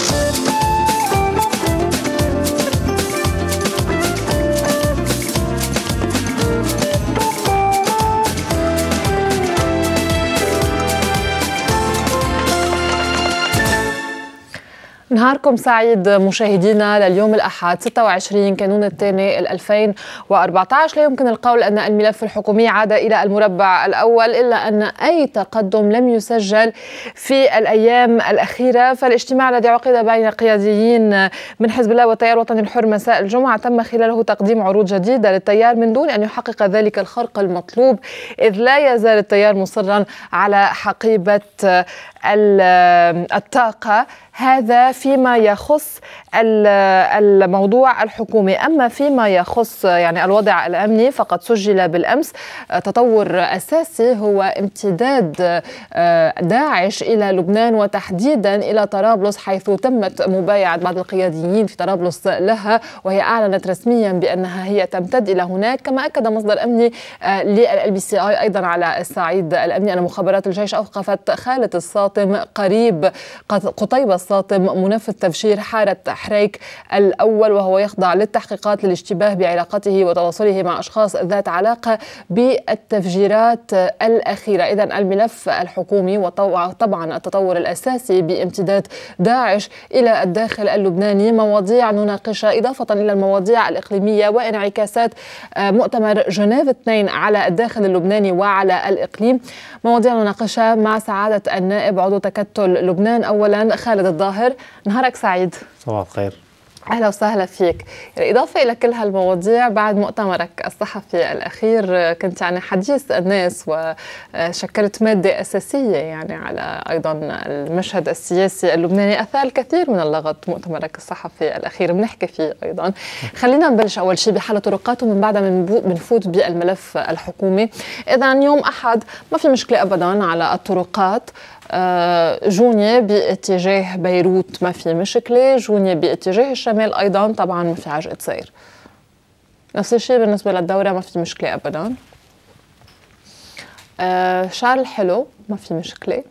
Thank you. نهاركم سعيد مشاهدينا لليوم الأحد 26 كانون الثاني 2014 لا يمكن القول أن الملف الحكومي عاد إلى المربع الأول إلا أن أي تقدم لم يسجل في الأيام الأخيرة. فالاجتماع الذي عقد بين قياديين من حزب الله والتيار الوطني الحر مساء الجمعة تم خلاله تقديم عروض جديدة للتيار من دون أن يحقق ذلك الخرق المطلوب إذ لا يزال التيار مصرا على حقيبة الطاقة هذا فيما يخص الموضوع الحكومي. أما فيما يخص يعني الوضع الأمني فقد سجل بالأمس تطور أساسي هو امتداد داعش إلى لبنان وتحديدا إلى طرابلس حيث تمت مبايعة بعض القياديين في طرابلس لها وهي أعلنت رسميا بأنها هي تمتد إلى هناك. كما أكد مصدر أمني لل LBCI أيضا على الصعيد الأمني. أن مخابرات الجيش أوقفت خالد الصاطم قريب. قتيبة الصاطم منفذ تفجير حارة حريك الأول وهو يخضع للتحقيقات للاشتباه بعلاقته وتواصله مع أشخاص ذات علاقة بالتفجيرات الأخيرة. إذا الملف الحكومي وطبعا التطور الأساسي بامتداد داعش إلى الداخل اللبناني. مواضيع نناقشها إضافة إلى المواضيع الإقليمية وانعكاسات مؤتمر جنيف 2 على الداخل اللبناني وعلى الإقليم. مواضيع نناقشها مع سعادة النائب عضو تكتل لبنان. أولا خالد الظاهر نهارك سعيد. صباح الخير. أهلا وسهلا فيك. اضافه إلى كل هالمواضيع بعد مؤتمرك الصحفي الأخير كنت يعني حديث الناس وشكلت مادة أساسية يعني على أيضا المشهد السياسي اللبناني. أثار الكثير من اللغط مؤتمرك الصحفي الأخير بنحكي فيه أيضا. خلينا نبلش أول شيء بحل طرقات ومن بعدها بنفوت بالملف الحكومي. اذا يوم أحد ما في مشكلة ابدا على الطرقات. جونيا باتجاه بيروت ما في مشكلة جونيا باتجاه الشمال أيضا طبعا ما في عجقة سير نفس الشيء بالنسبة للدورة ما في مشكلة أبدا. آه، شارل حلو ما في مشكلة.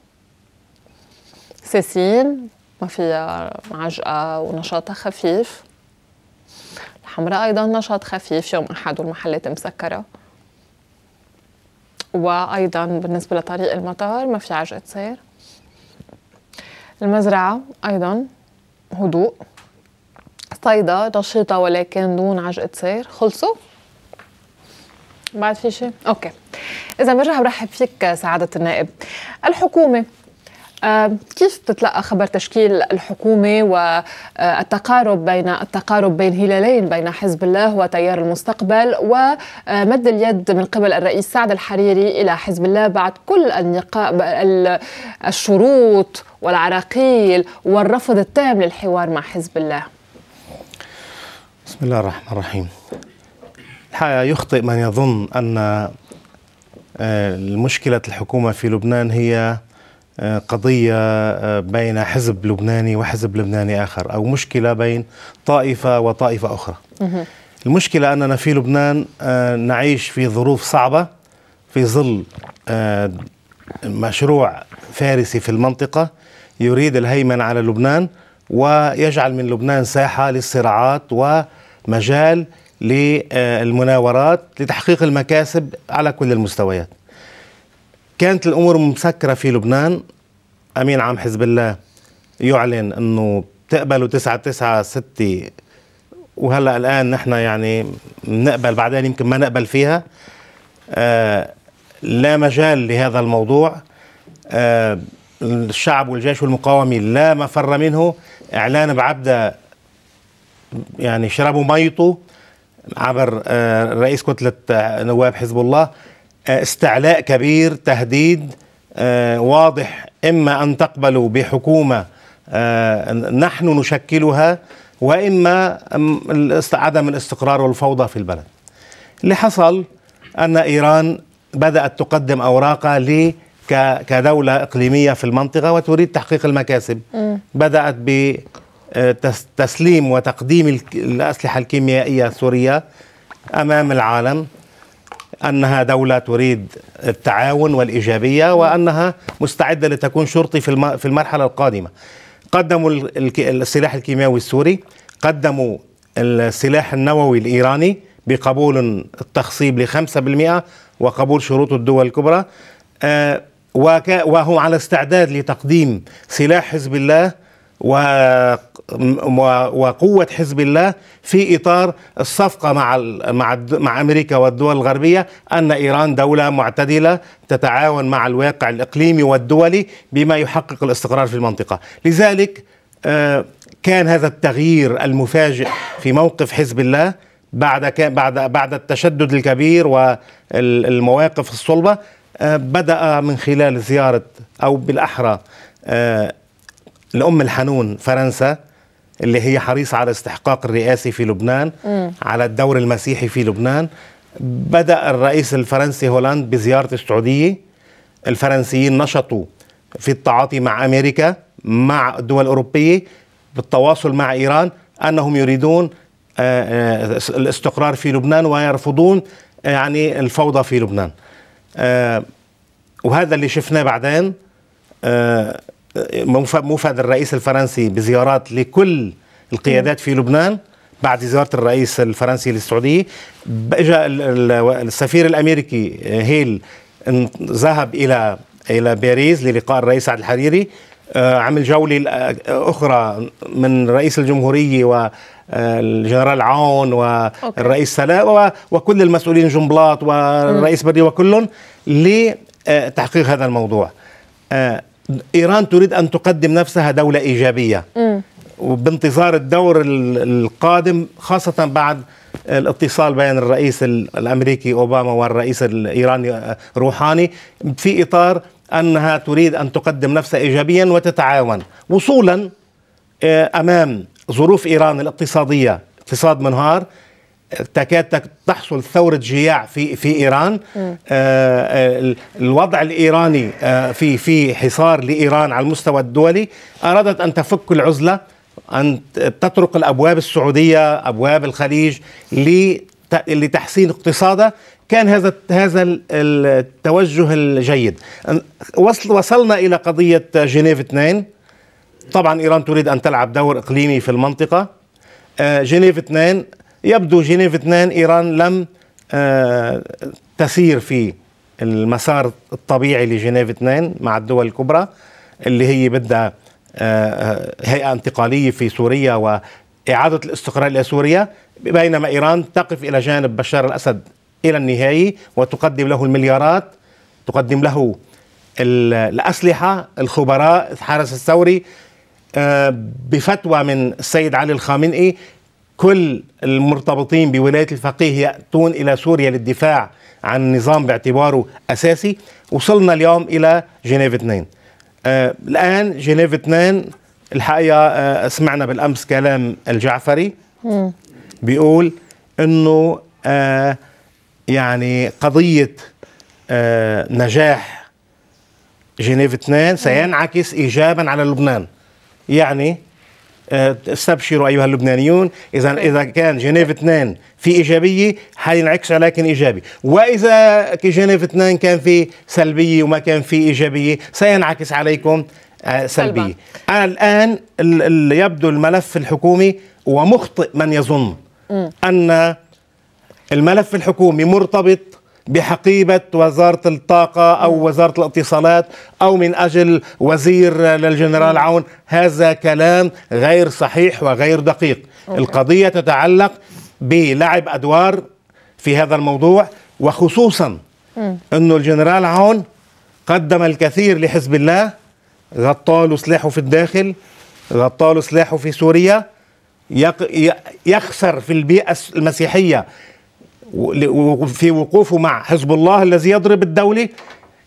ساسين ما فيها عجقة ونشاطها خفيف. الحمراء أيضا نشاط خفيف يوم أحد والمحلات مسكرة. وأيضا بالنسبة لطريق المطار ما في عجقة سير المزرعة أيضا هدوء صيدا نشيطة ولكن دون عجقة سير. خلصوا؟ بعد في شيء؟ أوكي. إذا برجع برحب فيك سعادة النائب. الحكومة آه، كيف تتلقى خبر تشكيل الحكومة والتقارب بين التقارب بين هلالين بين حزب الله وتيار المستقبل ومد اليد من قبل الرئيس سعد الحريري إلى حزب الله بعد كل الشروط والعراقيل والرفض التام للحوار مع حزب الله. بسم الله الرحمن الرحيم. الحقيقة يخطئ من يظن أن آه، مشكلة الحكومة في لبنان هي آه، قضية آه، بين حزب لبناني وحزب لبناني آخر أو مشكلة بين طائفة وطائفة أخرى. المشكلة أننا في لبنان نعيش في ظروف صعبة في ظل مشروع فارسي في المنطقة يريد الهيمنة على لبنان ويجعل من لبنان ساحة للصراعات ومجال للمناورات لتحقيق المكاسب على كل المستويات. كانت الأمور مسكرة في لبنان. أمين عام حزب الله يعلن أنه تقبلوا تسعة تسعة ستة. وهلأ الآن نحن يعني نقبل بعدين يمكن ما نقبل فيها. آه لا مجال لهذا الموضوع. آه الشعب والجيش والمقاومة لا مفر منه. إعلان بعبدة يعني شربوا ميته عبر آه، رئيس كتلة آه، نواب حزب الله. استعلاء كبير تهديد واضح. إما أن تقبلوا بحكومة نحن نشكلها وإما عدم الاستقرار والفوضى في البلد. اللي حصل أن إيران بدأت تقدم أوراقها كدولة إقليمية في المنطقة وتريد تحقيق المكاسب. م. بدأت بتسليم وتقديم الأسلحة الكيميائية سوريا أمام العالم. أنها دولة تريد التعاون والإيجابية وأنها مستعدة لتكون شرطي في المرحلة القادمة. قدموا السلاح الكيميائي السوري قدموا السلاح النووي الإيراني بقبول التخصيب ل 5% وقبول شروط الدول الكبرى آه، وهم على استعداد لتقديم سلاح حزب الله وقوة حزب الله في إطار الصفقة مع مع مع أمريكا والدول الغربية أن إيران دولة معتدلة تتعاون مع الواقع الإقليمي والدولي بما يحقق الاستقرار في المنطقة. لذلك آه، كان هذا التغيير المفاجئ في موقف حزب الله بعد بعد بعد التشدد الكبير والمواقف الصلبة آه، بدأ من خلال زيارة أو بالأحرى الأم الحنون فرنسا اللي هي حريصة على استحقاق الرئاسي في لبنان م. على الدور المسيحي في لبنان. بدأ الرئيس الفرنسي هولاند بزيارة السعودية. الفرنسيين نشطوا في التعاطي مع أمريكا مع الدول الأوروبية بالتواصل مع إيران أنهم يريدون آه، آه، الاستقرار في لبنان ويرفضون آه، يعني الفوضى في لبنان. وهذا اللي شفناه بعدين. مفاد الرئيس الفرنسي بزيارات لكل القيادات في لبنان بعد زيارة الرئيس الفرنسي للسعودية. اجى السفير الأمريكي هيل ذهب إلى إلى باريس للقاء الرئيس عبد الحريري. عمل جولة أخرى من رئيس الجمهورية والجنرال عون والرئيس سلاء وكل المسؤولين جنبلاط والرئيس بري وكلهم لتحقيق هذا الموضوع. إيران تريد أن تقدم نفسها دولة إيجابية. وبانتظار الدور القادم خاصة بعد الاتصال بين الرئيس الأمريكي أوباما والرئيس الإيراني روحاني في إطار أنها تريد أن تقدم نفسها ايجابيا وتتعاون وصولا آه، أمام ظروف إيران الاقتصادية اقتصاد منهار تكاد تحصل ثورة جياع في في إيران. آه, آه، الوضع الإيراني آه في في حصار لإيران على المستوى الدولي. أرادت أن تفك العزلة أن تطرق الأبواب السعودية أبواب الخليج لتحسين اقتصادها كان هذا هذا التوجه الجيد. وصلنا إلى قضية جنيف 2 طبعا إيران تريد أن تلعب دور إقليمي في المنطقة. آه، جنيف 2 يبدو جنيف 2 إيران لم آه، تسير في المسار الطبيعي لجنيف 2 مع الدول الكبرى اللي هي بدها آه، هيئة انتقالية في سوريا وإعادة الاستقرار إلى سوريا بينما إيران تقف إلى جانب بشار الأسد إلى النهاية وتقدم له المليارات تقدم له الأسلحة الخبراء الحرس الثوري آه، بفتوى من السيد علي الخامنئي كل المرتبطين بولاية الفقيه يأتون إلى سوريا للدفاع عن النظام باعتباره أساسي. وصلنا اليوم إلى جنيف 2 آه الآن جنيف 2 الحقيقة آه سمعنا بالأمس كلام الجعفري. بيقول إنه آه يعني قضية آه، نجاح جنيف 2 سينعكس إيجابا على لبنان. يعني استبشروا أيها اللبنانيون. إذا إذا كان جنيف 2 في إيجابية حينعكس لكن إيجابي. وإذا جنيف 2 كان في سلبية وما كان في إيجابية سينعكس عليكم آه، سلبية. أنا الان يبدو الملف الحكومي ومخطئ من يظن أن الملف الحكومي مرتبط بحقيبة وزارة الطاقة أو وزارة الاتصالات أو من أجل وزير للجنرال عون. هذا كلام غير صحيح وغير دقيق. okay. القضية تتعلق بلعب أدوار في هذا الموضوع وخصوصا أنه الجنرال عون قدم الكثير لحزب الله غطى له سلاحه في الداخل غطى له سلاحه في سوريا يخسر في البيئة المسيحية في وقوفه مع حزب الله الذي يضرب الدولة.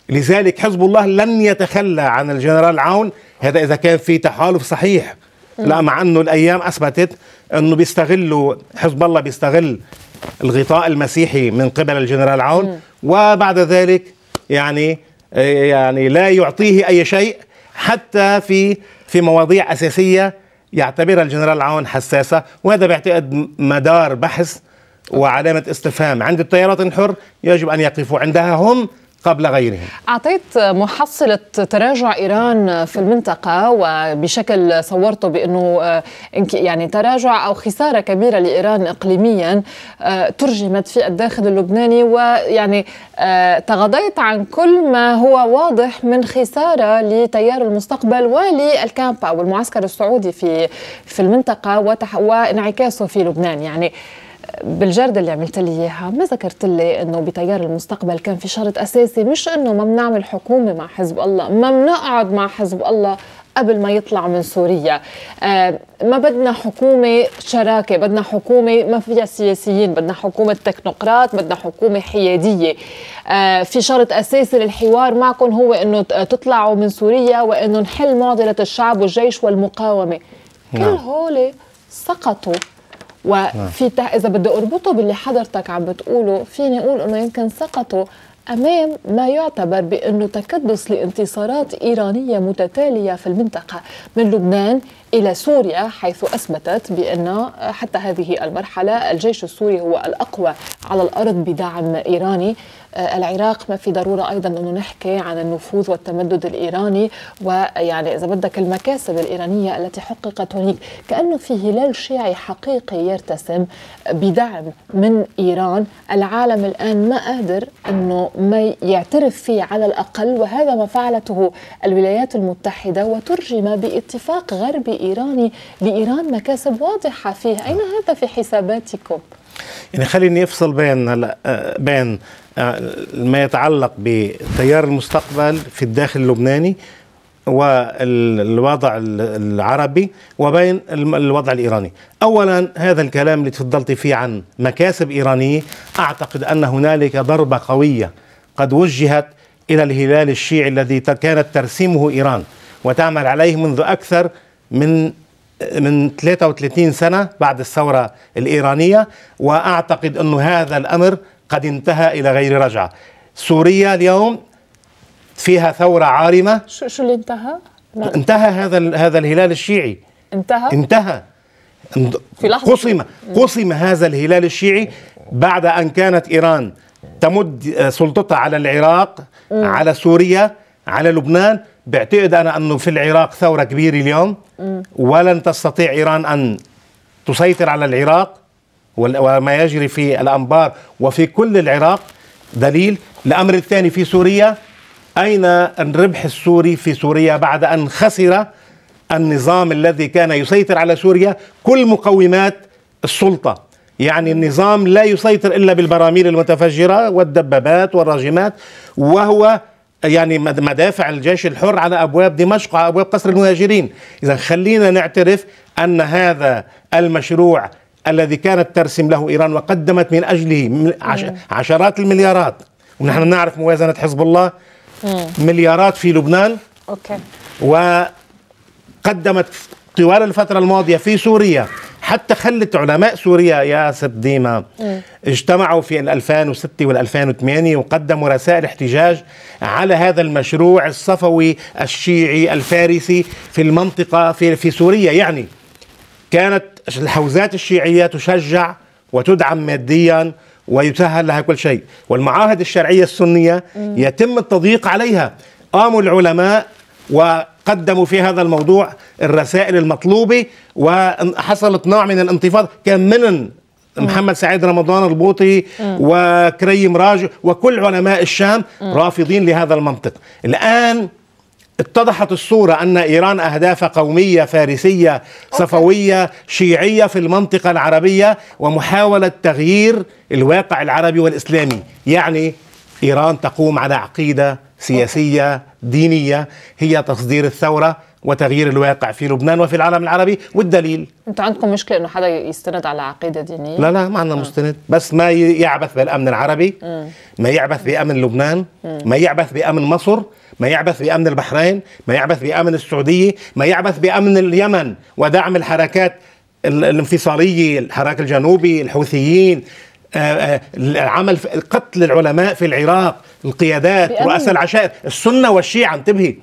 لذلك حزب الله لن يتخلى عن الجنرال عون. هذا إذا كان في تحالف صحيح. لا مع أنه الأيام أثبتت أنه بيستغلوا حزب الله بيستغل الغطاء المسيحي من قبل الجنرال عون. وبعد ذلك يعني يعني لا يعطيه أي شيء. حتى في في مواضيع أساسية يعتبرها الجنرال عون حساسة. وهذا بعتقد مدار بحث وعلامة استفهام. عند التيارات الحر يجب أن يقفوا. عندها هم قبل غيرهم. أعطيت محصلة تراجع إيران في المنطقة وبشكل صورته بأنه آه، يعني تراجع أو خسارة كبيرة لإيران إقليميا آه، ترجمت في الداخل اللبناني ويعني آه، تغاضيت عن كل ما هو واضح من خسارة لتيار المستقبل وللكامب أو المعسكر السعودي في في المنطقة وانعكاسه في لبنان. يعني بالجرد اللي عملت لي إياها. ما ذكرت لي إنه بتيار المستقبل كان في شرط أساسي. مش إنه ما بنعمل حكومه مع حزب الله. ما بنقعد مع حزب الله قبل ما يطلع من سوريا. آه ما بدنا حكومة شراكة بدنا حكومة ما فيها سياسيين بدنا حكومة تكنوقراط بدنا حكومة حيادية. آه في شرط أساسي للحوار معكم هو أنه تطلعوا من سوريا وأنه نحل معضلة الشعب والجيش والمقاومة. كل نعم. هول سقطوا. وفي إذا بدي أربطه باللي حضرتك عم بتقوله فيني أقول إنه يمكن سقطوا أمام ما يعتبر بأنه تكدس لانتصارات إيرانية متتالية في المنطقة من لبنان إلى سوريا حيث أثبتت بأن حتى هذه المرحلة الجيش السوري هو الأقوى على الأرض بدعم إيراني. آه، العراق ما في ضرورة أيضا انه نحكي عن النفوذ والتمدد الإيراني ويعني إذا بدك المكاسب الإيرانية التي حققت هناك كأنه في هلال شيعي حقيقي يرتسم بدعم من إيران. العالم الآن ما قادر أنه ما يعترف فيه على الأقل وهذا ما فعلته الولايات المتحدة وترجم باتفاق غربي ايراني لايران مكاسب واضحة فيه أين هذا في حساباتكم؟ يعني خليني أفصل بين آه، بين آه، ما يتعلق بتيار المستقبل في الداخل اللبناني والوضع العربي وبين الوضع الإيراني. اولا هذا الكلام اللي تفضلت فيه عن مكاسب إيرانية أعتقد أن هنالك ضربة قوية قد وجهت إلى الهلال الشيعي الذي كانت ترسمه إيران وتعمل عليه منذ أكثر من من 33 سنة بعد الثورة الإيرانية وأعتقد أن هذا الأمر قد انتهى إلى غير رجعة. سوريا اليوم فيها ثورة عارمة. شو شو اللي انتهى؟ لا. انتهى هذا هذا الهلال الشيعي. انتهى؟ انتهى. في لحظة. قسم قسم هذا الهلال الشيعي بعد أن كانت إيران تمد سلطتها على العراق م. على سوريا على لبنان. بعتقد أنا أنه في العراق ثورة كبيرة اليوم. ولن تستطيع إيران أن تسيطر على العراق. وما يجري في الأنبار وفي كل العراق دليل. الأمر الثاني في سوريا أين الربح السوري في سوريا بعد أن خسر النظام الذي كان يسيطر على سوريا؟ كل مقومات السلطة. يعني النظام لا يسيطر إلا بالبراميل المتفجرة والدبابات والراجمات وهو يعني مدافع الجيش الحر على أبواب دمشق وعلى أبواب قصر المهاجرين. إذا خلينا نعترف أن هذا المشروع الذي كانت ترسم له إيران وقدمت من أجله عشرات المليارات ونحن نعرف موازنة حزب الله مليارات في لبنان. أوكي. وقدمت طوال الفترة الماضية في سوريا حتى خلت علماء سوريا يا ست ديما اجتمعوا في 2006 وال 2008 وقدموا رسائل احتجاج على هذا المشروع الصفوي الشيعي الفارسي في المنطقة في, في سوريا. يعني كانت الحوزات الشيعية تشجع وتدعم ماديا ويسهل لها كل شيء. والمعاهد الشرعية السنية يتم التضييق عليها. قاموا العلماء وقدموا في هذا الموضوع الرسائل المطلوبة وحصلت نوع من الانتفاضة. كان من محمد سعيد رمضان البوطي وكريم راج وكل علماء الشام رافضين لهذا المنطق. الآن اتضحت الصورة أن إيران أهداف قومية فارسية صفوية شيعية في المنطقة العربية ومحاولة تغيير الواقع العربي والإسلامي. يعني إيران تقوم على عقيدة سياسية دينية هي تصدير الثورة وتغيير الواقع في لبنان وفي العالم العربي والدليل. أنتم عندكم مشكلة إنه حدا يستند على عقيدة دينية؟ لا لا ما عندنا مستند. بس ما يعبث بالأمن العربي م. ما يعبث بأمن لبنان م. ما يعبث بأمن مصر ما يعبث بأمن البحرين ما يعبث بأمن السعودية ما يعبث بأمن اليمن ودعم الحركات الانفصالية الحراك الجنوبي الحوثيين. آه، آه، العمل قتل العلماء في العراق القيادات رؤساء العشائر السنة والشيعة انتبهي.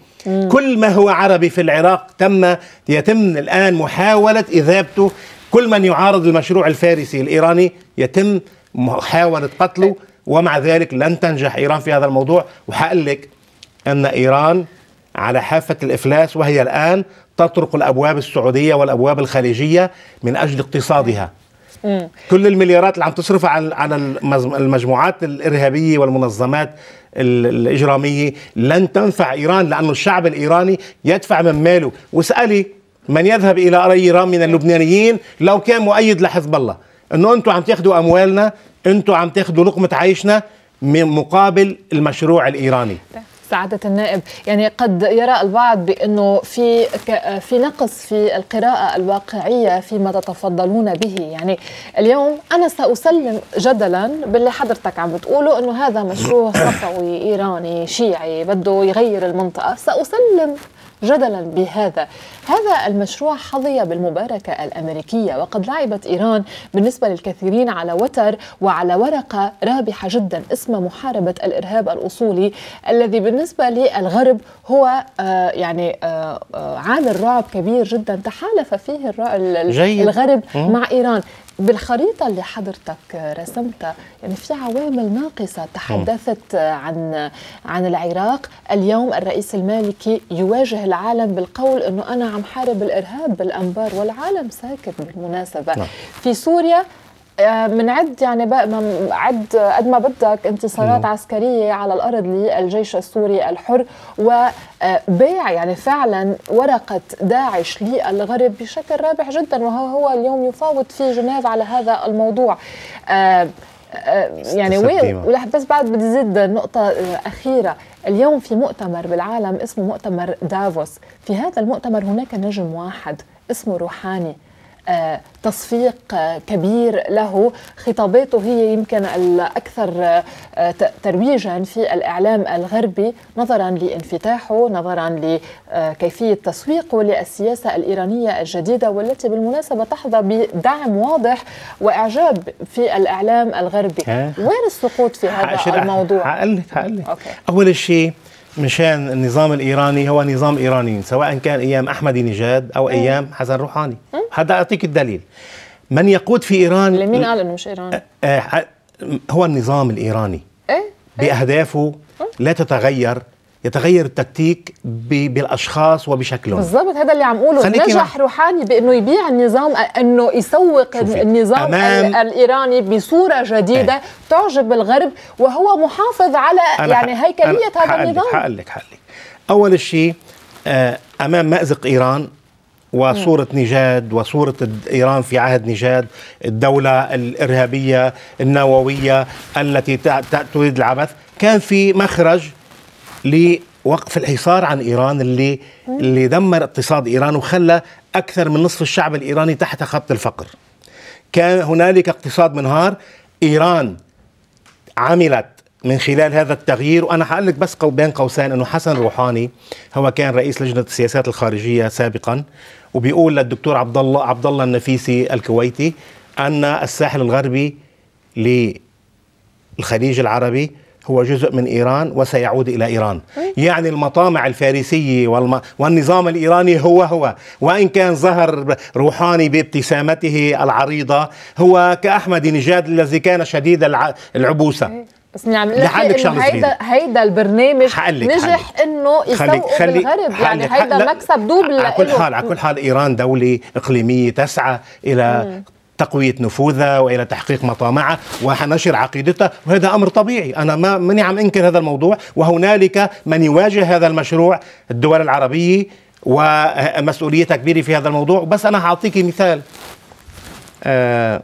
كل ما هو عربي في العراق تم يتم الآن محاولة إذابته. كل من يعارض المشروع الفارسي الإيراني يتم محاولة قتله ومع ذلك لن تنجح إيران في هذا الموضوع. وحقول لك أن إيران على حافة الإفلاس وهي الآن تطرق الأبواب السعودية والأبواب الخليجية من أجل اقتصادها. كل المليارات اللي عم تصرفها على على المجموعات الإرهابية والمنظمات الإجرامية لن تنفع إيران لأنه الشعب الإيراني يدفع من ماله. واسألي من يذهب إلى إيران من اللبنانيين؟ لو كان مؤيد لحزب الله. إنه أنتم عم تاخذوا أموالنا أنتم عم تاخذوا لقمة عيشنا من مقابل المشروع الإيراني. سعادة النائب. يعني قد يرى البعض بأنه في في نقص في القراءة الواقعية فيما تتفضلون به. يعني اليوم أنا سأسلم جدلا باللي حضرتك عم بتقوله أنه هذا مشروع صفوي إيراني شيعي بده يغير المنطقة. سأسلم جدلا بهذا. هذا المشروع حظي بالمباركة الأمريكية وقد لعبت إيران بالنسبة للكثيرين على وتر وعلى ورقة رابحة جدا اسمها محاربة الإرهاب الأصولي الذي بالنسبة للغرب هو آه يعني آه, آه، عامل رعب كبير جدا. تحالف فيه الغرب مع إيران. بالخريطة اللي حضرتك رسمتها يعني في عوامل ناقصة تحدثت عن عن العراق اليوم الرئيس المالكي يواجه العالم بالقول إنه أنا عم حارب الإرهاب بالأنبار والعالم ساكت بالمناسبة نعم. في سوريا بنعد آه، يعني بقى عد قد ما بدك انتصارات مم. عسكرية على الأرض للجيش السوري الحر وبيع يعني فعلا ورقة داعش للغرب بشكل رابح جدا وهو هو اليوم يفاوض في جنيف على هذا الموضوع. آه، آه، يعني وين بس بعد بدي زيد نقطة أخيرة. اليوم في مؤتمر بالعالم اسمه مؤتمر دافوس. في هذا المؤتمر هناك نجم واحد اسمه روحاني. تصفيق كبير له. خطاباته هي يمكن الأكثر آه، ترويجا في الإعلام الغربي نظرا لانفتاحه نظرا لكيفية تسويقه للسياسة الإيرانية الجديدة والتي بالمناسبة تحظى بدعم واضح وإعجاب في الإعلام الغربي. وين السقوط في هذا الموضوع؟ هقول لك هقول لك أول شيء مشان النظام الإيراني هو نظام إيراني سواء كان أيام احمدي نجاد أو أيام حسن روحاني. هذا أعطيك الدليل. من يقود في إيران مين قال إنه مش إيراني؟ هو النظام الإيراني. إيه؟ بأهدافه لا تتغير يتغير التكتيك بالأشخاص وبشكلهم. بالضبط هذا اللي عم اقوله نجح روحاني بأنه يبيع النظام أنه يسوق النظام الإيراني بصورة جديدة آه. تعجب الغرب وهو محافظ على يعني هيكلية هذا النظام. حقول لك حقول لك أول شيء آه، أمام مأزق إيران وصورة نجاد وصورة إيران في عهد نجاد الدولة الإرهابية النووية التي تريد العبث كان في مخرج لوقف الحصار عن إيران اللي اللي دمر اقتصاد إيران وخلى أكثر من نصف الشعب الإيراني تحت خط الفقر. كان هنالك اقتصاد منهار إيران عملت من خلال هذا التغيير وأنا حقول لك بس بين قوسين إنه حسن روحاني هو كان رئيس لجنة السياسات الخارجية سابقا وبيقول للدكتور عبد الله عبد الله النفيسي الكويتي أن الساحل الغربي للخليج العربي هو جزء من إيران وسيعود إلى إيران. يعني المطامع الفارسية والم... والنظام الإيراني هو هو. وإن كان ظهر روحاني بابتسامته العريضة هو كأحمد نجاد الذي كان شديد الع... العبوسة. بس نعم إنه هيدا هيدا البرنامج نجح إنه يسوق بالغرب. يعني هيدا مكسب دوبل على كل حال على كل حال إيران دولة إقليمية تسعى إلى مم. تقوية نفوذها وإلى تحقيق مطامعها ونشر عقيدتها وهذا أمر طبيعي. أنا ما ماني عم أنكر هذا الموضوع وهنالك من يواجه هذا المشروع الدول العربية ومسؤوليتها كبيرة في هذا الموضوع. بس أنا هعطيك مثال. آه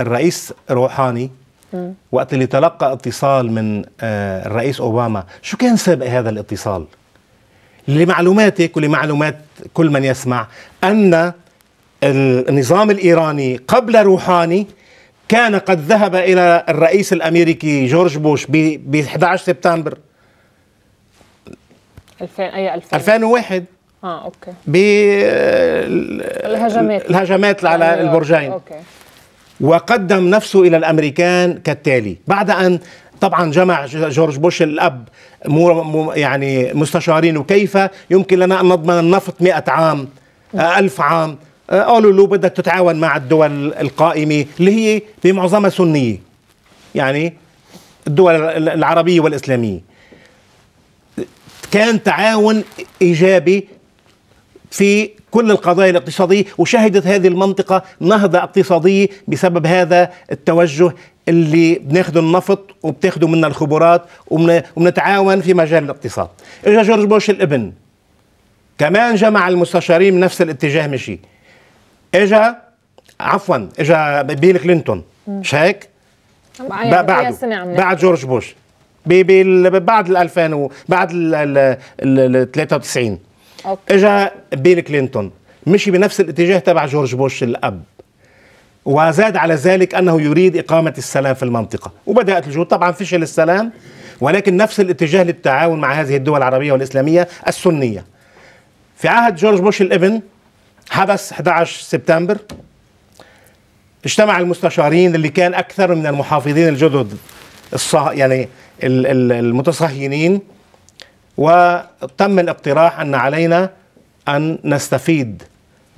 الرئيس روحاني وقت اللي تلقى اتصال من آه الرئيس أوباما شو كان سابق هذا الاتصال؟ لمعلوماتك ولمعلومات كل من يسمع أن النظام الإيراني قبل روحاني كان قد ذهب إلى الرئيس الأمريكي جورج بوش ب 11 سبتمبر. 2000 أي 2000 2001 آه okay. ب الهجمات. الهجمات على البرجين. okay. وقدم نفسه إلى الأمريكان كالتالي. بعد أن طبعا جمع جورج بوش الأب يعني مستشارين وكيف يمكن لنا أن نضمن النفط 100 عام ألف عام؟ آه، قالوا له بدك تتعاون مع الدول القائمة اللي هي بمعظمها سنية يعني الدول العربية والإسلامية. كان تعاون إيجابي في كل القضايا الاقتصادية وشهدت هذه المنطقة نهضة اقتصادية بسبب هذا التوجه اللي بناخذ النفط وبتاخذوا منا الخبرات وبنتعاون في مجال الاقتصاد. اجى جورج بوش الابن. كمان جمع المستشارين من نفس الاتجاه مشي اجى عفوا اجى بيل كلينتون. مش هيك؟ بعد بعد جورج بوش. بعد ال 2000 وبعد ال 93 اجى بيل كلينتون مشي بنفس الاتجاه تبع جورج بوش الأب. وزاد على ذلك أنه يريد إقامة السلام في المنطقة. وبدأت الجهود. طبعا فشل السلام ولكن نفس الاتجاه للتعاون مع هذه الدول العربية والإسلامية السنية. في عهد جورج بوش الإبن حدث 11 سبتمبر اجتمع المستشارين اللي كان أكثر من المحافظين الجدد الصه يعني المتصهينين. وتم الاقتراح أن علينا أن نستفيد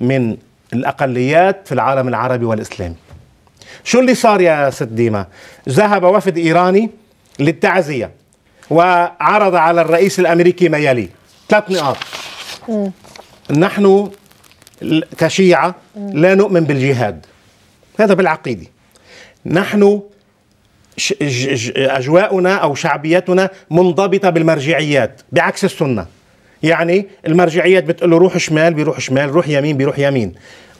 من الأقليات في العالم العربي والإسلامي. شو اللي صار يا ست ديما؟ ذهب وفد إيراني للتعزية وعرض على الرئيس الأمريكي ما يلي ثلاث نقاط. نحن كشيعة لا نؤمن بالجهاد. هذا بالعقيدة. نحن اجواؤنا أو شعبيتنا منضبطة بالمرجعيات بعكس السنة. يعني المرجعيات بتقول له روح شمال بيروح شمال روح يمين بيروح يمين.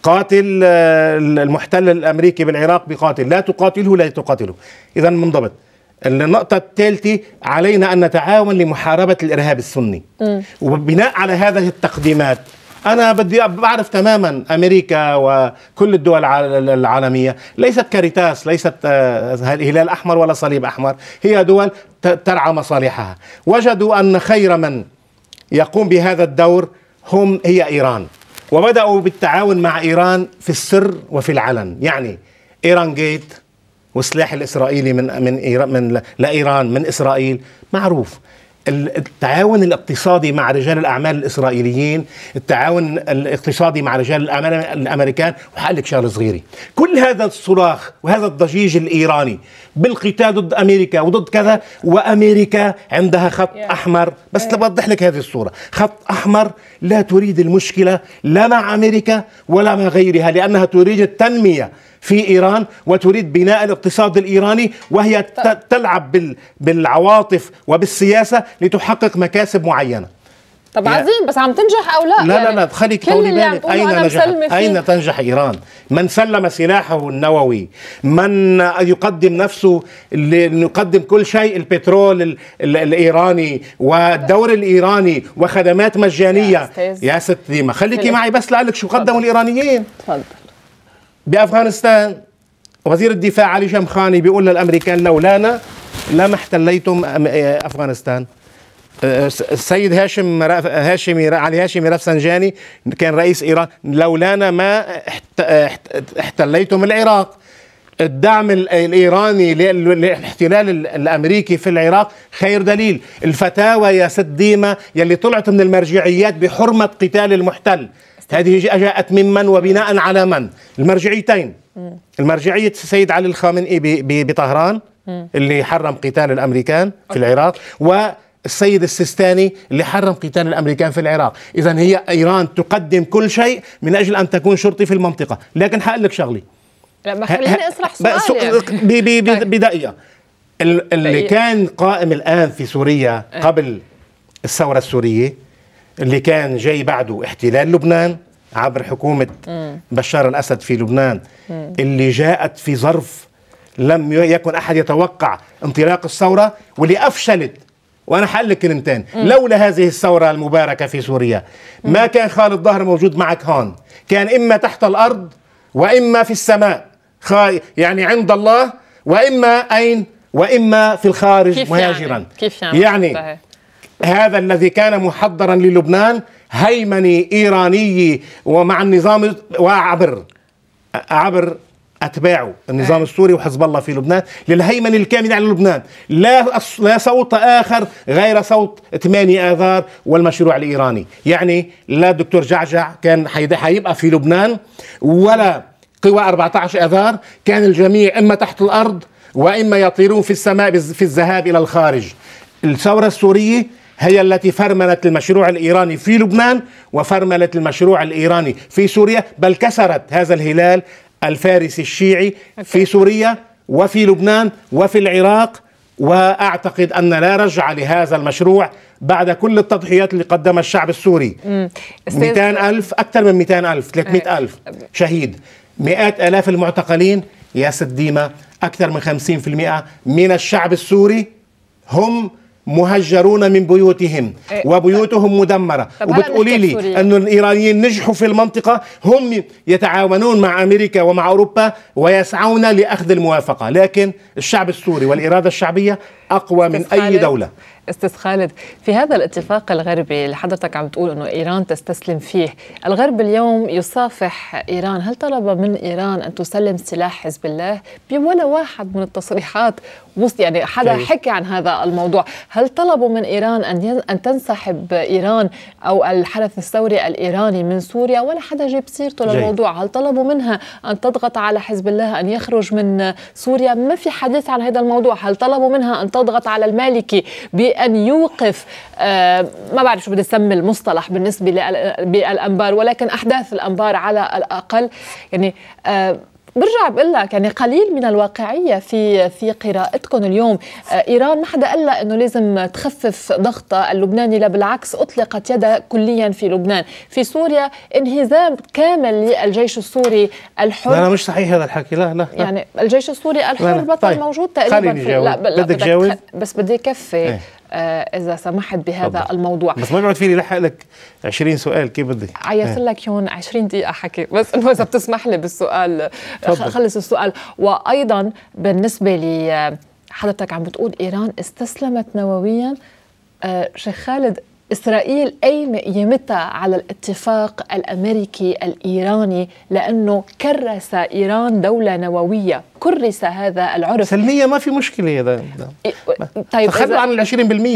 قاتل آه، المحتل الأمريكي بالعراق بقاتل لا تقاتله لا تقاتله. اذا منضبط. النقطة الثالثة علينا أن نتعاون لمحاربة الإرهاب السني. م. وبناء على هذه التقديمات أنا بدي بعرف تماما أمريكا وكل الدول العالمية. ليست كاريتاس ليست آه، هلال أحمر ولا صليب أحمر. هي دول ترعى مصالحها. وجدوا أن خير من يقوم بهذا الدور هم هي إيران. وبدأوا بالتعاون مع إيران في السر وفي العلن. يعني إيران جيت والسلاح الإسرائيلي من من إيران من لإيران من إسرائيل. معروف. التعاون الاقتصادي مع رجال الأعمال الإسرائيليين التعاون الاقتصادي مع رجال الأعمال الأمريكان وحقول لك شغلة صغيرة. كل هذا الصراخ وهذا الضجيج الإيراني بالقتال ضد أمريكا وضد كذا وأمريكا عندها خط أحمر. بس لوضح لك هذه الصورة. خط أحمر لا تريد المشكلة لا مع أمريكا ولا مع غيرها لأنها تريد التنمية. في إيران وتريد بناء الاقتصاد الإيراني وهي. تلعب بالعواطف وبالسياسة لتحقق مكاسب معينة. طب عظيم بس عم تنجح أو لا؟ لا يعني لا لا خليك طولي بالك. أين أين تنجح إيران؟ من سلم سلاحه النووي من يقدم نفسه يقدم كل شيء البترول ال ال الإيراني والدور الإيراني وخدمات مجانية. يا, يا ست ديما خليكي معي بس لك شو قدموا الإيرانيين. تفضل. بأفغانستان وزير الدفاع علي شمخاني بيقول للأمريكان لولانا لما احتليتم أفغانستان. السيد هاشم هاشمي علي هاشمي رفسنجاني كان رئيس إيران لولانا ما احتليتم العراق. الدعم الإيراني للاحتلال الأمريكي في العراق خير دليل. الفتاوى يا ست ديما يلي طلعت من المرجعيات بحرمة قتال المحتل. هذه جاءت ممن وبناء على من؟ المرجعيتين. المرجعية السيد علي الخامنئي بطهران اللي حرم قتال الأمريكان في العراق و السيد السيستاني اللي حرم قتال الأمريكان في العراق، اذا هي إيران تقدم كل شيء من أجل أن تكون شرطي في المنطقة، لكن حقول لك شغله لا خليني اصلح سؤال يعني. بدقيقه اللي كان قائم الآن في سوريا إيه. قبل الثورة السورية اللي كان جاي بعده احتلال لبنان عبر حكومة بشار الأسد في لبنان. اللي جاءت في ظرف لم يكن أحد يتوقع انطلاق الثورة واللي أفشلت. وأنا حقول لك كلمتين. لولا هذه الثورة المباركة في سوريا ما كان خالد ظهر موجود معك هون. كان إما تحت الأرض وإما في السماء. يعني عند الله وإما أين؟ وإما في الخارج كيف مهاجرا. يعني, كيف يعني, يعني هذا الذي كان محضرا للبنان هيمني إيراني ومع النظام وعبر عبر أتباعه النظام السوري وحزب الله في لبنان للهيمنه الكامله على لبنان. لا لا صوت آخر غير صوت 8 آذار والمشروع الإيراني. يعني لا الدكتور جعجع كان حيبقى في لبنان ولا قوى 14 آذار. كان الجميع إما تحت الأرض وإما يطيرون في السماء في الذهاب إلى الخارج. الثورة السورية هي التي فرملت المشروع الإيراني في لبنان وفرملت المشروع الإيراني في سوريا بل كسرت هذا الهلال الفارسي الشيعي في سوريا وفي لبنان وفي العراق. وأعتقد أن لا رجعه لهذا المشروع بعد كل التضحيات اللي قدمها الشعب السوري. 200 ألف أكثر من 200 ألف 300 ألف. شهيد. مئات آلاف المعتقلين يا سديمة أكثر من 50% من الشعب السوري هم مهجرون من بيوتهم إيه، وبيوتهم مدمرة. وبتقولي لي أن الإيرانيين نجحوا في المنطقة هم يتعاونون مع أمريكا ومع أوروبا ويسعون لأخذ الموافقة. لكن الشعب السوري والإرادة الشعبية أقوى من أي دولة. أستاذ خالد في هذا الاتفاق الغربي اللي حضرتك عم تقول إنه إيران تستسلم فيه الغرب اليوم يصافح إيران. هل طلب من إيران أن تسلم سلاح حزب الله؟ بولا واحد من التصريحات يعني حدا جيد. حكي عن هذا الموضوع. هل طلبوا من إيران أن أن تنسحب إيران أو الحرس الثوري الإيراني من سوريا؟ ولا حدا جيب سيرته للموضوع. هل طلبوا منها أن تضغط على حزب الله أن يخرج من سوريا؟ ما في حديث عن هذا الموضوع. هل طلبوا منها أن تضغط على المالكي بأن يوقف آه ما بعرف شو بدي أسمي المصطلح بالنسبة بالأنبار ولكن أحداث الأنبار على الأقل. يعني آه برجع بقول لك يعني قليل من الواقعية في في قراءتكم اليوم. آه، إيران ما حدا قال لها إنه لازم تخفف ضغطها اللبناني لا بالعكس أطلقت يدها كليا في لبنان. في سوريا انهزام كامل للجيش السوري الحر. لا لا مش صحيح هذا الحكي. لا لا, لا. يعني الجيش السوري الحر بطل طيب. موجود تقريبا في لا, لا بدك جاوب بس بدي كفي إيه. آه، إذا سمحت بهذا فضل. الموضوع. بس ما بيقعد فيني لحق لك 20 سؤال كيف بدي؟ عيطت لك هون 20 دقيقة حكي. بس إنه إذا بتسمح لي بالسؤال خلص السؤال. وأيضا بالنسبة لي حضرتك عم بتقول إيران استسلمت نوويا. آه، شيخ خالد إسرائيل قايمة قيمتها على الاتفاق الأمريكي الإيراني لأنه كرس إيران دولة نووية كرس هذا العرف سلمية ما في مشكلة هذا طيب خلوا عن ال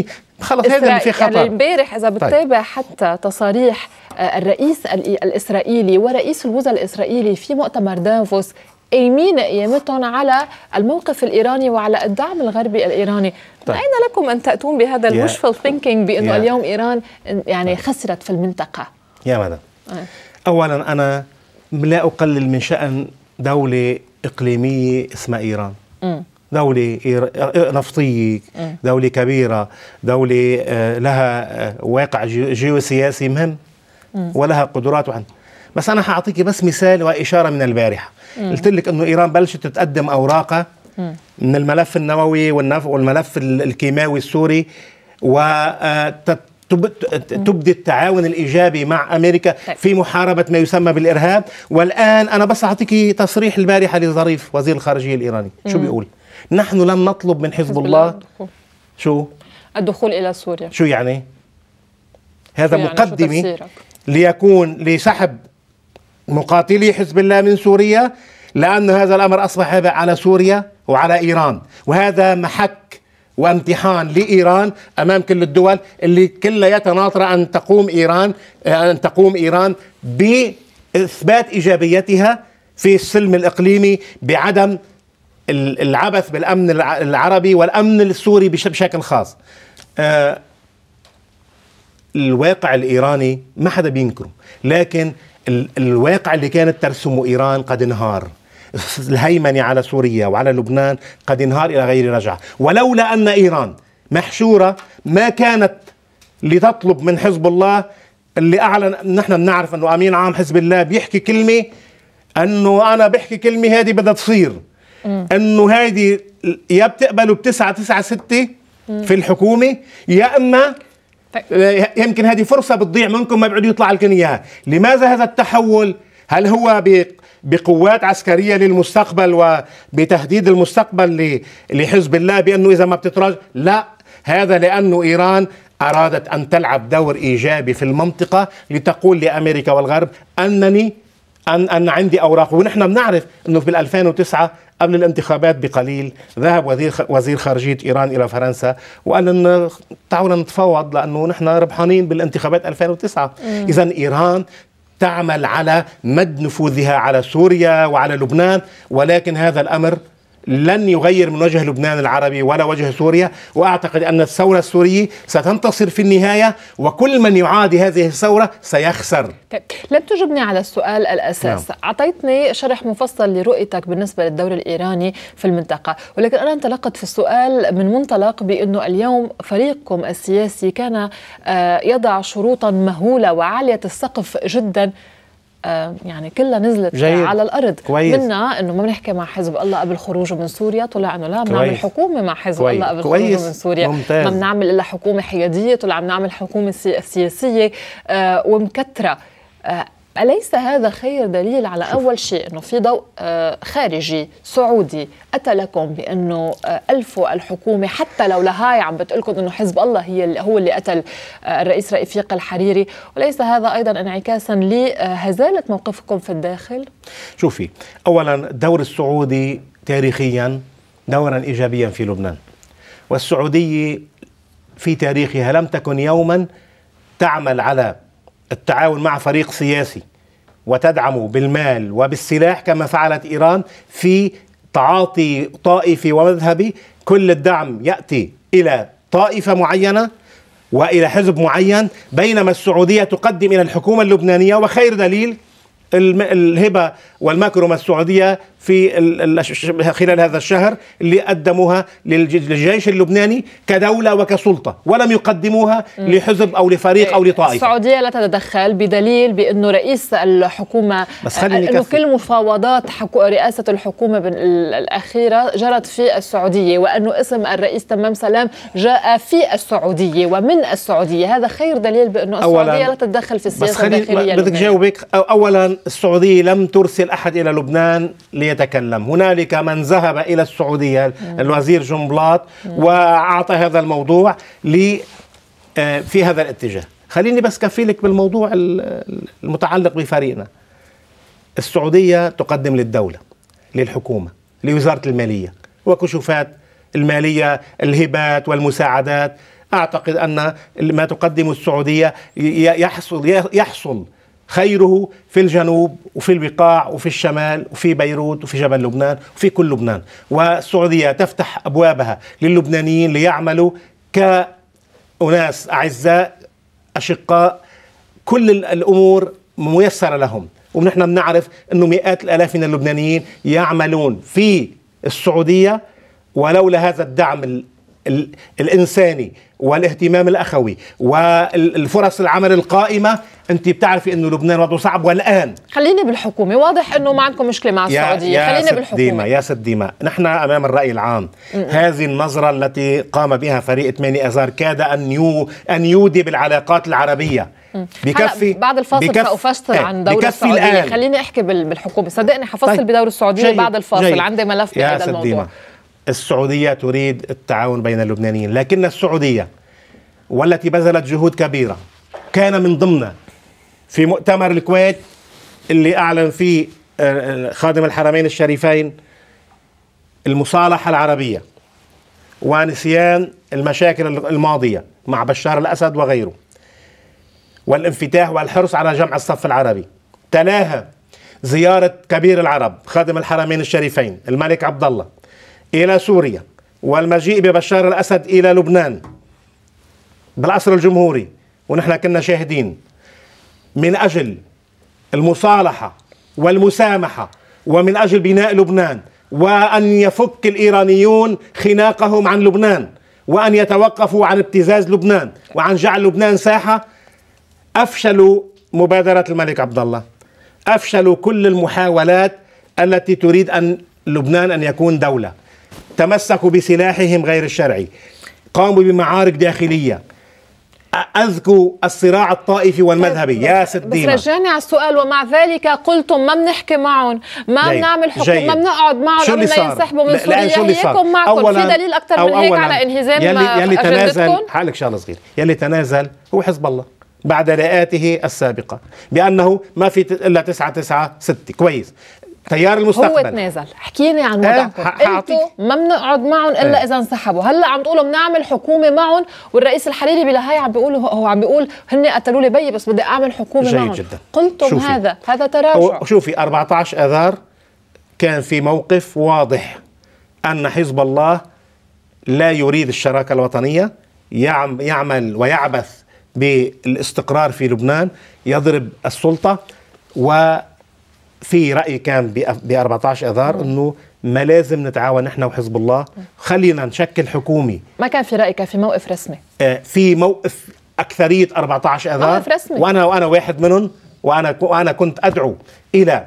20% خلص هذا اللي في خطر يعني امبارح إذا طيب. بتتابع طيب. حتى تصاريح آه، الرئيس الإسرائيلي ورئيس الوزراء الإسرائيلي في مؤتمر دافوس قايمين قيمتهم على الموقف الإيراني وعلى الدعم الغربي الإيراني طيب. أين لكم أن تأتون بهذا الوشفul ثينكينج بانه اليوم إيران يعني طيب. خسرت في المنطقة يا مدام أه. اولا أنا لا أقلل من شأن دولة إقليمية اسمها إيران م. دولة نفطية دولة كبيرة دولة آه، لها آه، واقع جيوسياسي مهم ولها قدرات وعن بس أنا حأعطيك بس مثال وإشارة من البارحة. قلت لك إنه إيران بلشت تقدم أوراقها من الملف النووي والملف الكيماوي السوري و تبدي التعاون الإيجابي مع أمريكا طيب. في محاربة ما يسمى بالإرهاب. والآن أنا بس أعطيك تصريح البارحة لظريف وزير الخارجية الإيراني. شو بيقول؟ نحن لم نطلب من حزب الله شو؟ الدخول إلى سوريا. شو يعني؟ هذا يعني؟ مقدمة ليكون لسحب مقاتلي حزب الله من سوريا لأن هذا الأمر أصبح على سوريا وعلى إيران. وهذا محك وامتحان لإيران أمام كل الدول اللي كلها يتناطر أن تقوم إيران أن تقوم إيران بإثبات إيجابيتها في السلم الإقليمي بعدم العبث بالأمن العربي والأمن السوري بشكل خاص. آه، الواقع الإيراني ما حدا بينكره لكن الواقع اللي كانت ترسمه إيران قد انهار. الهيمنة على سوريا وعلى لبنان قد انهار إلى غير رجعه ولولا أن إيران محشورة ما كانت لتطلب من حزب الله اللي أعلن نحن بنعرف أنه أمين عام حزب الله بيحكي كلمة أنه أنا بحكي كلمة هذه بدها تصير. أنه هذه يا بتقبلوا بتسعة تسعة ستة في الحكومة يا إما طيب. يمكن هذه فرصة بتضيع منكم ما بعد يطلع لكم إياها. لماذا هذا التحول؟ هل هو بقوات عسكرية للمستقبل وبتهديد المستقبل لحزب الله بأنه إذا ما بتتراجع؟ لا هذا لأنه إيران أرادت أن تلعب دور إيجابي في المنطقة لتقول لأمريكا والغرب أنني ان أن عندي أوراق. ونحن بنعرف إنه في 2009 قبل الانتخابات بقليل. ذهب وزير وزير خارجية إيران إلى فرنسا وقال إن تعالوا نتفاوض لأنه نحن ربحانين بالانتخابات 2009 اذا إيران تعمل على مد نفوذها على سوريا وعلى لبنان ولكن هذا الأمر لن يغير من وجه لبنان العربي ولا وجه سوريا وأعتقد أن الثورة السورية ستنتصر في النهاية وكل من يعادي هذه الثورة سيخسر طيب لم تجبني على السؤال الأساس نعم. أعطيتني شرح مفصل لرؤيتك بالنسبة للدور الإيراني في المنطقة ولكن أنا انطلقت في السؤال من منطلق بأنه اليوم فريقكم السياسي كان آه، يضع شروطا مهولة وعالية السقف جدا يعني كلها نزلت جيد. على الأرض كويس. منا إنه ما بنحكي مع حزب الله قبل خروجه من سوريا طلع إنه لا بنعمل حكومة مع حزب كويس. الله قبل كويس. خروجه من سوريا ممتاز. ما بنعمل إلا حكومة حيادية طلع بنعمل حكومة سياسية آه ومكترة آه أليس هذا خير دليل على شوف. أول شيء أنه في ضوء آه، خارجي سعودي أتى لكم بأنه آه، ألفوا الحكومة حتى لو لهاي عم بتقلكم أنه حزب الله هي هو اللي قتل آه، الرئيس رئيفيق الحريري وليس هذا أيضا انعكاسا لهزالة موقفكم في الداخل؟ شوفي أولا الدور السعودي تاريخيا دورا إيجابيا في لبنان والسعودية في تاريخها لم تكن يوما تعمل على التعاون مع فريق سياسي وتدعمه بالمال وبالسلاح كما فعلت إيران في تعاطي طائفي ومذهبي كل الدعم يأتي إلى طائفة معينة وإلى حزب معين بينما السعودية تقدم إلى الحكومة اللبنانية وخير دليل الهبة والمكرمه السعودية في خلال هذا الشهر اللي قدموها للجيش اللبناني كدولة وكسلطة ولم يقدموها لحزب أو لفريق أو لطائفة. السعودية لا تتدخل بدليل بانه رئيس الحكومة بس خليني إنه كل مفاوضات رئاسة الحكومة الأخيرة جرت في السعودية وانه اسم الرئيس تمام سلام جاء في السعودية ومن السعودية. هذا خير دليل بانه السعودية لا تتدخل في السياسة الداخلية بدك جاوبك. اولا السعودية لم ترسل أحد إلى لبنان ليتكلم هنالك من ذهب إلى السعودية الوزير جنبلاط وأعطى هذا الموضوع ل آه، في هذا الاتجاه. خليني بس كفيلك بالموضوع المتعلق بفريقنا. السعودية تقدم للدولة للحكومة لوزارة المالية. وكشوفات المالية الهبات والمساعدات. أعتقد أن ما تقدم السعودية يحصل يحصل خيره في الجنوب وفي البقاع وفي الشمال وفي بيروت وفي جبل لبنان وفي كل لبنان. والسعودية تفتح أبوابها للبنانيين ليعملوا كأناس أعزاء أشقاء. كل الأمور ميسرة لهم. ونحن بنعرف أنه مئات الآلاف من اللبنانيين يعملون في السعودية ولولا هذا الدعم الإنساني والاهتمام الأخوي والفرص العمل القائمة أنت بتعرفي إنه لبنان وضعه صعب والآن خليني بالحكومة واضح إنه ما عندكم مشكلة مع السعودية يا خليني بالحكومة ديما يا ست ديما نحن أمام الرأي العام م-م. هذه النظرة التي قام بها فريق 8 اذار كاد أن يو أن يودي بالعلاقات العربية بكفي بعد الفاصل بكفي سافصل إيه، عن دور السعودية الآن. خليني أحكي بالحكومة صدقني حفصل طيب. بدور السعودية جيد. بعد الفاصل جيد. عندي ملف بهذا الموضوع ديما. السعودية تريد التعاون بين اللبنانيين لكن السعودية والتي بذلت جهود كبيرة كان من ضمن في مؤتمر الكويت اللي أعلن فيه آه، آه، خادم الحرمين الشريفين المصالحة العربية ونسيان المشاكل الماضية مع بشار الأسد وغيره والانفتاح والحرص على جمع الصف العربي تلاها زيارة كبير العرب خادم الحرمين الشريفين الملك عبد الله إلى سوريا والمجيء ببشار الأسد إلى لبنان. بالعصر الجمهوري ونحن كنا شاهدين. من أجل المصالحة والمسامحة ومن أجل بناء لبنان وأن يفك الإيرانيون خناقهم عن لبنان وأن يتوقفوا عن ابتزاز لبنان وعن جعل لبنان ساحة أفشلوا مبادرة الملك عبد الله أفشلوا كل المحاولات التي تريد أن لبنان أن يكون دولة. تمسكوا بسلاحهم غير الشرعي. قاموا بمعارك داخلية. اذكوا الصراع الطائفي والمذهبي. يا ست ديما. بس رجعني على السؤال. ومع ذلك قلتم ما بنحكي معهم ما بنعمل حكم ما بنقعد معهم قبل ما ينسحبوا من سوريا. هيكم معكم. في دليل أكثر من هيك على انهزام يلي, يلي تنازل حالك شغلة صغير. يلي تنازل هو حزب الله بعد رئاته السابقة. بأنه ما في إلا تسعة تسعة ستة. كويس. تيار المستقبل. هو تنازل احكيني عن وضعكم. أه أنتم ما بنقعد معهم إلا أه. إذا انسحبوا. هلأ عم تقولوا بنعمل حكومة معهم والرئيس الحريري بلهاي عم بيقول هو عم بيقول هن قتلوا لي بيي بس بدي أعمل حكومة جيد معهم. جدا. قلتم شوفي. هذا. هذا تراجع. شوفي 14 آذار كان في موقف واضح أن حزب الله لا يريد الشراكة الوطنية. يعمل ويعبث بالإستقرار في لبنان يضرب السلطة وفي رأي كان ب 14 آذار إنه ما لازم نتعاون نحن وحزب الله. خلينا نشكل حكومه ما كان في راي كان في موقف رسمي؟ آه، في موقف أكثرية 14 آذار. موقف رسمي. وأنا وأنا واحد منهم وأنا وأنا كنت أدعو إلى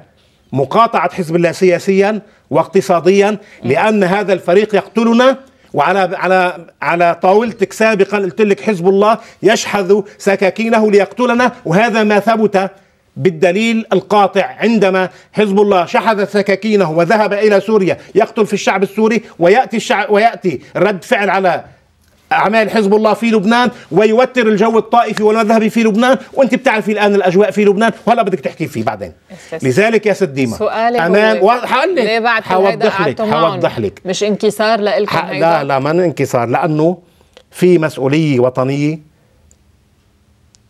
مقاطعة حزب الله سياسيا واقتصاديا لأن هذا الفريق يقتلنا. وعلى على على طاولتك سابقا قلت لك حزب الله يشحذ سكاكينه ليقتلنا وهذا ما ثبت بالدليل القاطع عندما حزب الله شحذ سكاكينه وذهب إلى سوريا يقتل في الشعب السوري ويأتي الشعب ويأتي رد فعل على أعمال حزب الله في لبنان ويوتر الجو الطائفي والمذهبي في لبنان. وأنت بتعرفي الآن الأجواء في لبنان وهلا بدك تحكي فيه بعدين. لذلك يا ست ديما سؤالي امام ليه بعد حوضح لك حوضح لك. مش انكسار لكم لا لا ما انكسار لأنه في مسؤولية وطنية.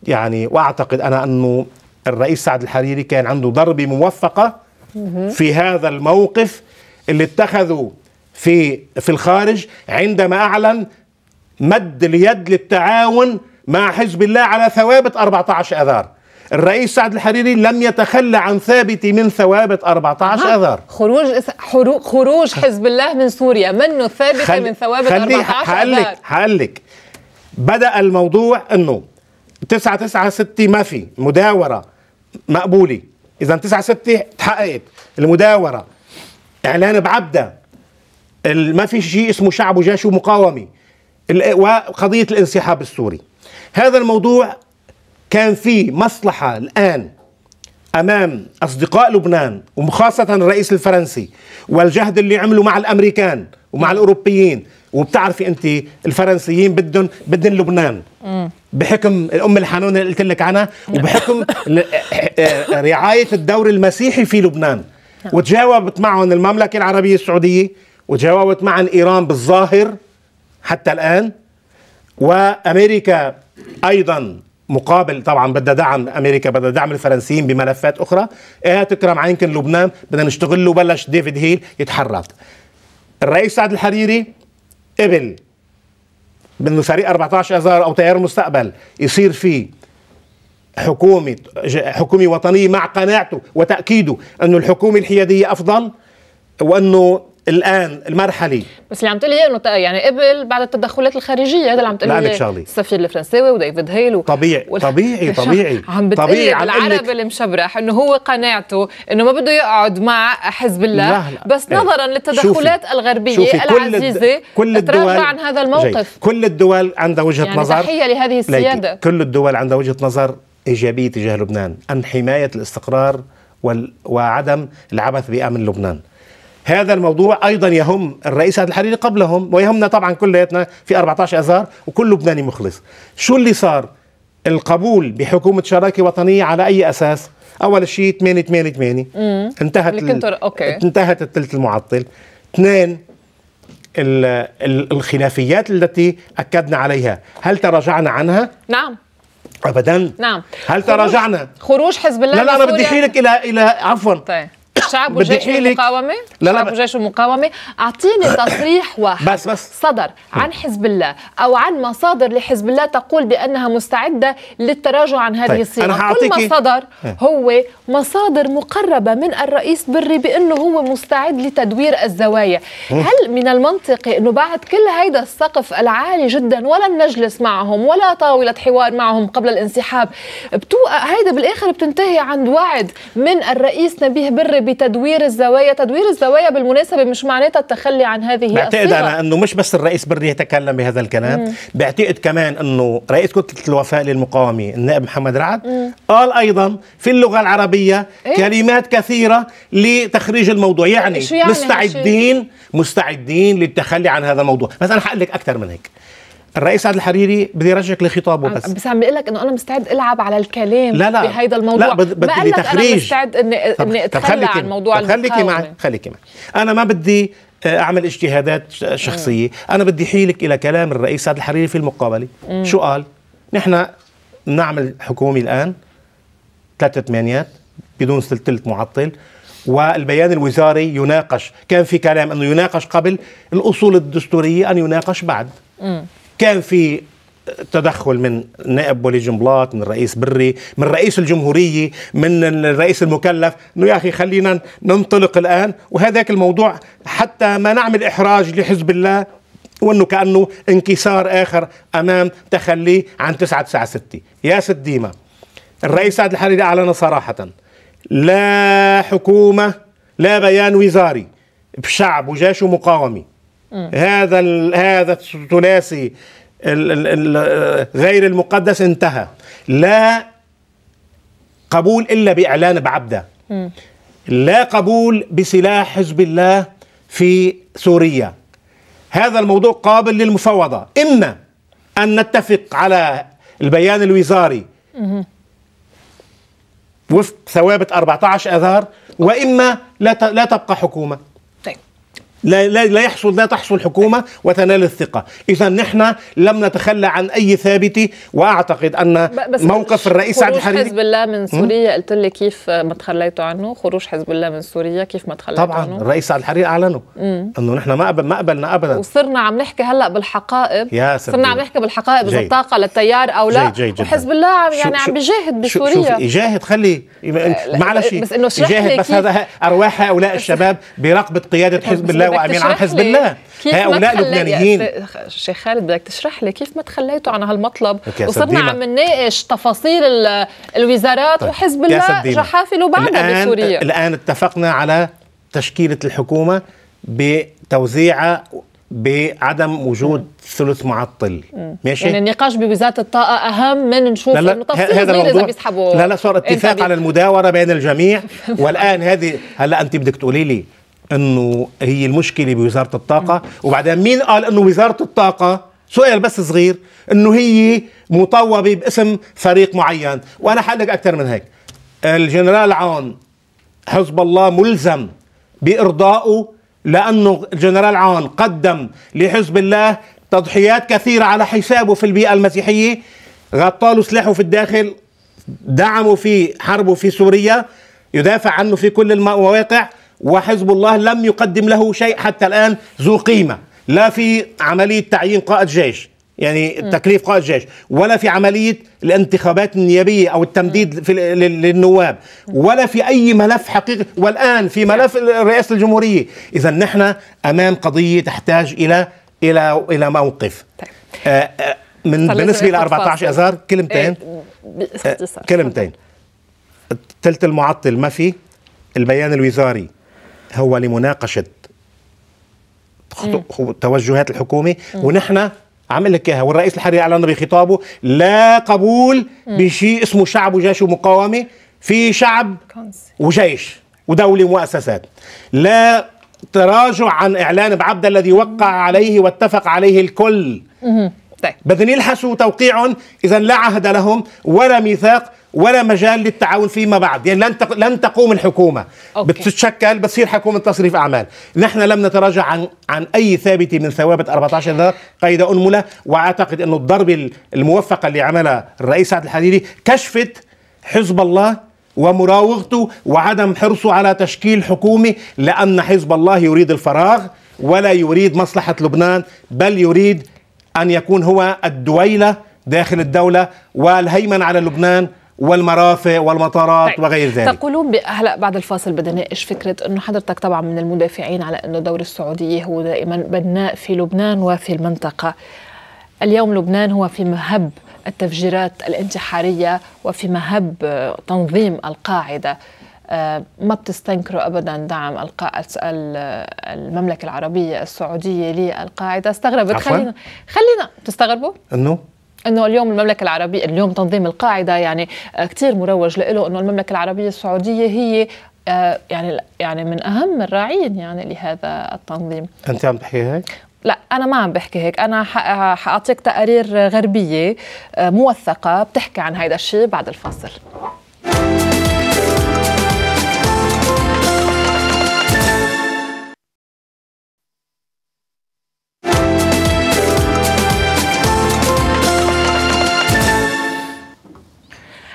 يعني وأعتقد أنا أنه الرئيس سعد الحريري كان عنده ضربة موفقة في هذا الموقف اللي اتخذوا في في الخارج عندما أعلن مد اليد للتعاون مع حزب الله على ثوابت 14 أذار. الرئيس سعد الحريري لم يتخلى عن ثابت من ثوابت 14 أذار. خروج خروج حزب الله من سوريا. منه ثابت خل... من ثوابت 14 أذار. هقول لك. بدأ الموضوع إنه 9 9 6 ما في مداورة مقبولة. إذا 9 6 تحققت. المداورة. إعلان بعبدة. ما في شيء اسمه شعب وجيش ومقاومة. وقضية الانسحاب السوري. هذا الموضوع كان فيه مصلحة الآن أمام أصدقاء لبنان وخاصة الرئيس الفرنسي والجهد اللي عملوا مع الأمريكان ومع الأوروبيين. وبتعرفي أنت الفرنسيين بدهم بدهم لبنان. بحكم الأم الحنون اللي قلت لك عنها وبحكم رعاية الدور المسيحي في لبنان. وتجاوبت معهم المملكة العربية السعودية وتجاوبت معهم إيران بالظاهر حتى الآن. وأمريكا أيضا مقابل طبعا بدها دعم أمريكا بدها دعم الفرنسيين بملفات أخرى. إيه تكرم عينكم لبنان بدنا نشتغل له بلش ديفيد هيل يتحرك. الرئيس سعد الحريري قبل بأنه فريق 14 اذار أو تيار المستقبل يصير فيه حكومه حكومه وطنيه مع قناعته وتأكيده انه الحكومة الحيادية أفضل وأنه الآن المرحلة بس اللي عم تقولي إنه يعني قبل بعد التدخلات الخارجية هذا اللي عم تقولي السفير الفرنساوي وديفيد هيل طبيعي وال... طبيعي طبيعي عم بتقولي بالعربي المشبرح إنه هو قناعته إنه ما بده يقعد مع حزب الله لا لا. بس إيه. نظرا للتدخلات شوفي. الغربية شوفي. العزيزة كل الدول عن هذا الموقف جي. كل الدول عندها وجهة يعني نظر تحية لهذه السيادة كل الدول عندها وجهة نظر إيجابية تجاه لبنان ان حماية الإستقرار وال... وعدم العبث بأمن لبنان هذا الموضوع أيضا يهم الرئيس سعد الحريري قبلهم ويهمنا طبعا كلياتنا في 14 آذار وكل لبناني مخلص. شو اللي صار؟ القبول بحكومة شراكة وطنية على أي أساس؟ أول شيء 8 8 8 انتهت ال... أوكي. انتهت الثلث المعطل. اثنين الخلافيات التي أكدنا عليها. هل تراجعنا عنها؟ نعم. ابدا. نعم. هل تراجعنا؟ خروج حزب الله لا لا أنا بدي أحيلك إلى إلى عفوا. طيب. شعب وجيش المقاومة لا لا شعب وجيش المقاومة أعطيني تصريح واحد. بس بس. صدر عن حزب الله أو عن مصادر لحزب الله تقول بأنها مستعدة للتراجع عن هذه طيب. الصيغة. أنا كل ما صدر هو مصادر مقربة من الرئيس بري بأنه هو مستعد لتدوير الزوايا. هل من المنطقي أنه بعد كل هيدا السقف العالي جدا ولن نجلس معهم ولا طاولة حوار معهم قبل الانسحاب؟ بتوقع هيدا بالآخر بتنتهي عند وعد من الرئيس نبيه بري بتدوير الزوايا. تدوير الزوايا بالمناسبة مش معناتها التخلي عن هذه بعتقد الصيغة أنا أنه مش بس الرئيس بري يتكلم بهذا الكلام. مم. بعتقد كمان أنه رئيس كتلة الوفاء للمقاومة النائب محمد رعد. مم. قال أيضا في اللغة العربية إيه؟ كلمات كثيرة لتخريج الموضوع. يعني, يعني مستعدين مستعدين للتخلي عن هذا الموضوع. بس أنا حقول لك أكثر من هيك. الرئيس عادل الحريري بدي ارجعك لخطابه بس. بس عم بيقول لك إنه أنا مستعد ألعب على الكلام لا لا. بهيدا الموضوع. لا بدي ما قال أنا مستعد اني إني أتخلى عن موضوع طب خليكي معي خليكي معي. أنا ما بدي آه، أعمل اجتهادات شخصية. أنا بدي حيلك إلى كلام الرئيس عادل الحريري في المقابلة. مم. شو قال؟ نحن نعمل حكومي الآن ثلاثة ثمانيات بدون سلسلة معطل والبيان الوزاري يناقش كان في كلام إنه يناقش قبل الأصول الدستورية أن يناقش بعد. م. كان في تدخل من نائب ولي جنبلاط من الرئيس بري من رئيس الجمهورية من الرئيس المكلف. إنه يا أخي خلينا ننطلق الآن وهذاك الموضوع حتى ما نعمل إحراج لحزب الله وإنه كأنه انكسار آخر أمام تخلي عن 9 9 6 يا ست ديما الرئيس سعد الحريري أعلن صراحة لا حكومة لا بيان وزاري بشعب وجيش ومقاومه هذا هذا الثلاثي غير المقدس انتهى. لا قبول إلا بإعلان بعبدة. لا قبول بسلاح حزب الله في سوريا. هذا الموضوع قابل للمفاوضة. إما أن نتفق على البيان الوزاري وفق ثوابت 14 آذار وإما لا لا تبقى حكومة. لا, لا, لا يحصل لا تحصل حكومة وتنال الثقة، إذا نحن لم نتخلى عن أي ثابته وأعتقد أن موقف الرئيس سعد الحريري حزب الله من سوريا قلت لي كيف ما تخليتوا عنه، خروج حزب الله من سوريا كيف ما تخليتوا طبعا عنه؟ الرئيس سعد الحريري اعلنه أنه نحن ما قبل ما قبلنا ابدا. وصرنا عم نحكي هلأ بالحقائب. يا صرنا عم نحكي بالحقائب إذا الطاقة للتيار أو لا. جيد جيد وحزب الله عم يعني عم بيجاهد بسوريا. يجاهد خلي معلش بس إنه يجاهد بس هذا أرواح هؤلاء الشباب برقبة قيادة حزب الله وامين عام حزب الله. هؤلاء لبنانيين. شيخ خالد بدك تشرح لي كيف ما تخليتوا عن هالمطلب؟ وصرنا عم نناقش تفاصيل الوزارات طيب. وحزب الله جحافل بعدها بسوريا. الآن اتفقنا على تشكيلة الحكومة بتوزيعها بعدم وجود ثلث معطل. ماشي؟ يعني النقاش بوزارة الطاقة أهم من نشوف لا انه تفصيل هذا الموضوع إذا بيسحبوا لا لا صار اتفاق على المداورة بين الجميع. والآن هذه هلا أنت بدك تقولي لي أنه هي المشكلة بوزارة الطاقة. وبعدين مين قال أنه وزارة الطاقة؟ سؤال بس صغير أنه هي مطوبة باسم فريق معين. وأنا حقلك أكثر من هيك. الجنرال عون حزب الله ملزم بإرضائه لأنه الجنرال عون قدم لحزب الله تضحيات كثيرة على حسابه في البيئة المسيحية. غطى له سلاحه في الداخل دعمه في حربه في سوريا يدافع عنه في كل المواقع. وحزب الله لم يقدم له شيء حتى الآن ذو قيمة. لا في عملية تعيين قائد جيش يعني تكليف قائد جيش ولا في عملية الانتخابات النيابية أو التمديد في للنواب ولا في أي ملف حقيقي. والآن في ملف رئاسة الجمهورية. إذا نحن أمام قضية تحتاج إلى إلى إلى موقف. طيب. آه، آه، من بالنسبة إلى 14 أذار كلمتين. إيه، آه، كلمتين. ثلث المعطل ما في؟ البيان الوزاري. هو لمناقشة توجهات الحكومة ونحن عم لك إياها. والرئيس الحريري أعلن بخطابه لا قبول بشيء اسمه شعب وجيش ومقاومة في شعب وجيش ودولة ومؤسسات. لا تراجع عن إعلان بعبد الذي وقع عليه واتفق عليه الكل. طيب. بدهم يلحسوا توقيعهم اذا لا عهد لهم ولا ميثاق. ولا مجال للتعاون فيما بعد. يعني لن لن تقوم الحكومة. أوكي. بتتشكل بتصير حكومة تصريف أعمال. نحن لم نتراجع عن عن أي ثابته من ثوابت 14 ذر قيد أنملة. وأعتقد انه الضربه الموفقه اللي عملها الرئيس سعد الحريري كشفت حزب الله ومراوغته وعدم حرصه على تشكيل حكومه لأن حزب الله يريد الفراغ ولا يريد مصلحة لبنان بل يريد أن يكون هو الدويلة داخل الدولة والهيمنه على لبنان والمرافق والمطارات طيب. وغير ذلك. تقولون هلا بعد الفاصل بدنا نناقش فكرة إنه حضرتك طبعا من المدافعين على إنه دور السعوديه هو دائما بناء في لبنان وفي المنطقة. اليوم لبنان هو في مهب التفجيرات الانتحارية وفي مهب تنظيم القاعدة. آه، ما بتستنكروا ابدا دعم المملكة العربية السعودية للقاعدة؟ استغربت. خلينا خلينا تستغربوا؟ إنه؟ إنه اليوم المملكة العربية اليوم تنظيم القاعدة يعني آه، كثير مروج له إنه المملكة العربية السعودية هي آه، يعني يعني من أهم الراعين يعني لهذا التنظيم. أنت عم تحكي هيك؟ لا أنا ما عم بحكي هيك. أنا حأعطيك تقارير غربية آه، موثقة بتحكي عن هيدا الشيء بعد الفاصل.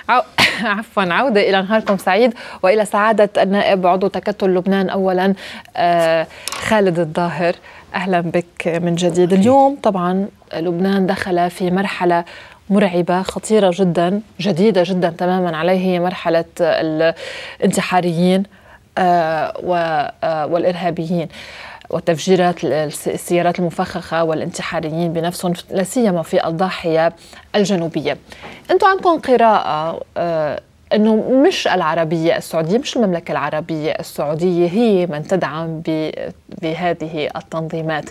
عفوا عودة إلى نهاركم سعيد وإلى سعادة النائب عضو تكتل لبنان أولا آه، خالد الظاهر. أهلا بك من جديد. اليوم طبعا لبنان دخل في مرحلة مرعبة خطيرة جدا جديدة جدا تماما عليه هي مرحلة الانتحاريين آه، آه، والإرهابيين. وتفجيرات السيارات المفخخة والانتحاريين بنفسهم لا سيما في الضاحية الجنوبية. أنتم عندكم قراءة آه إنه مش العربية السعودية مش المملكة العربية السعودية هي من تدعم بهذه التنظيمات.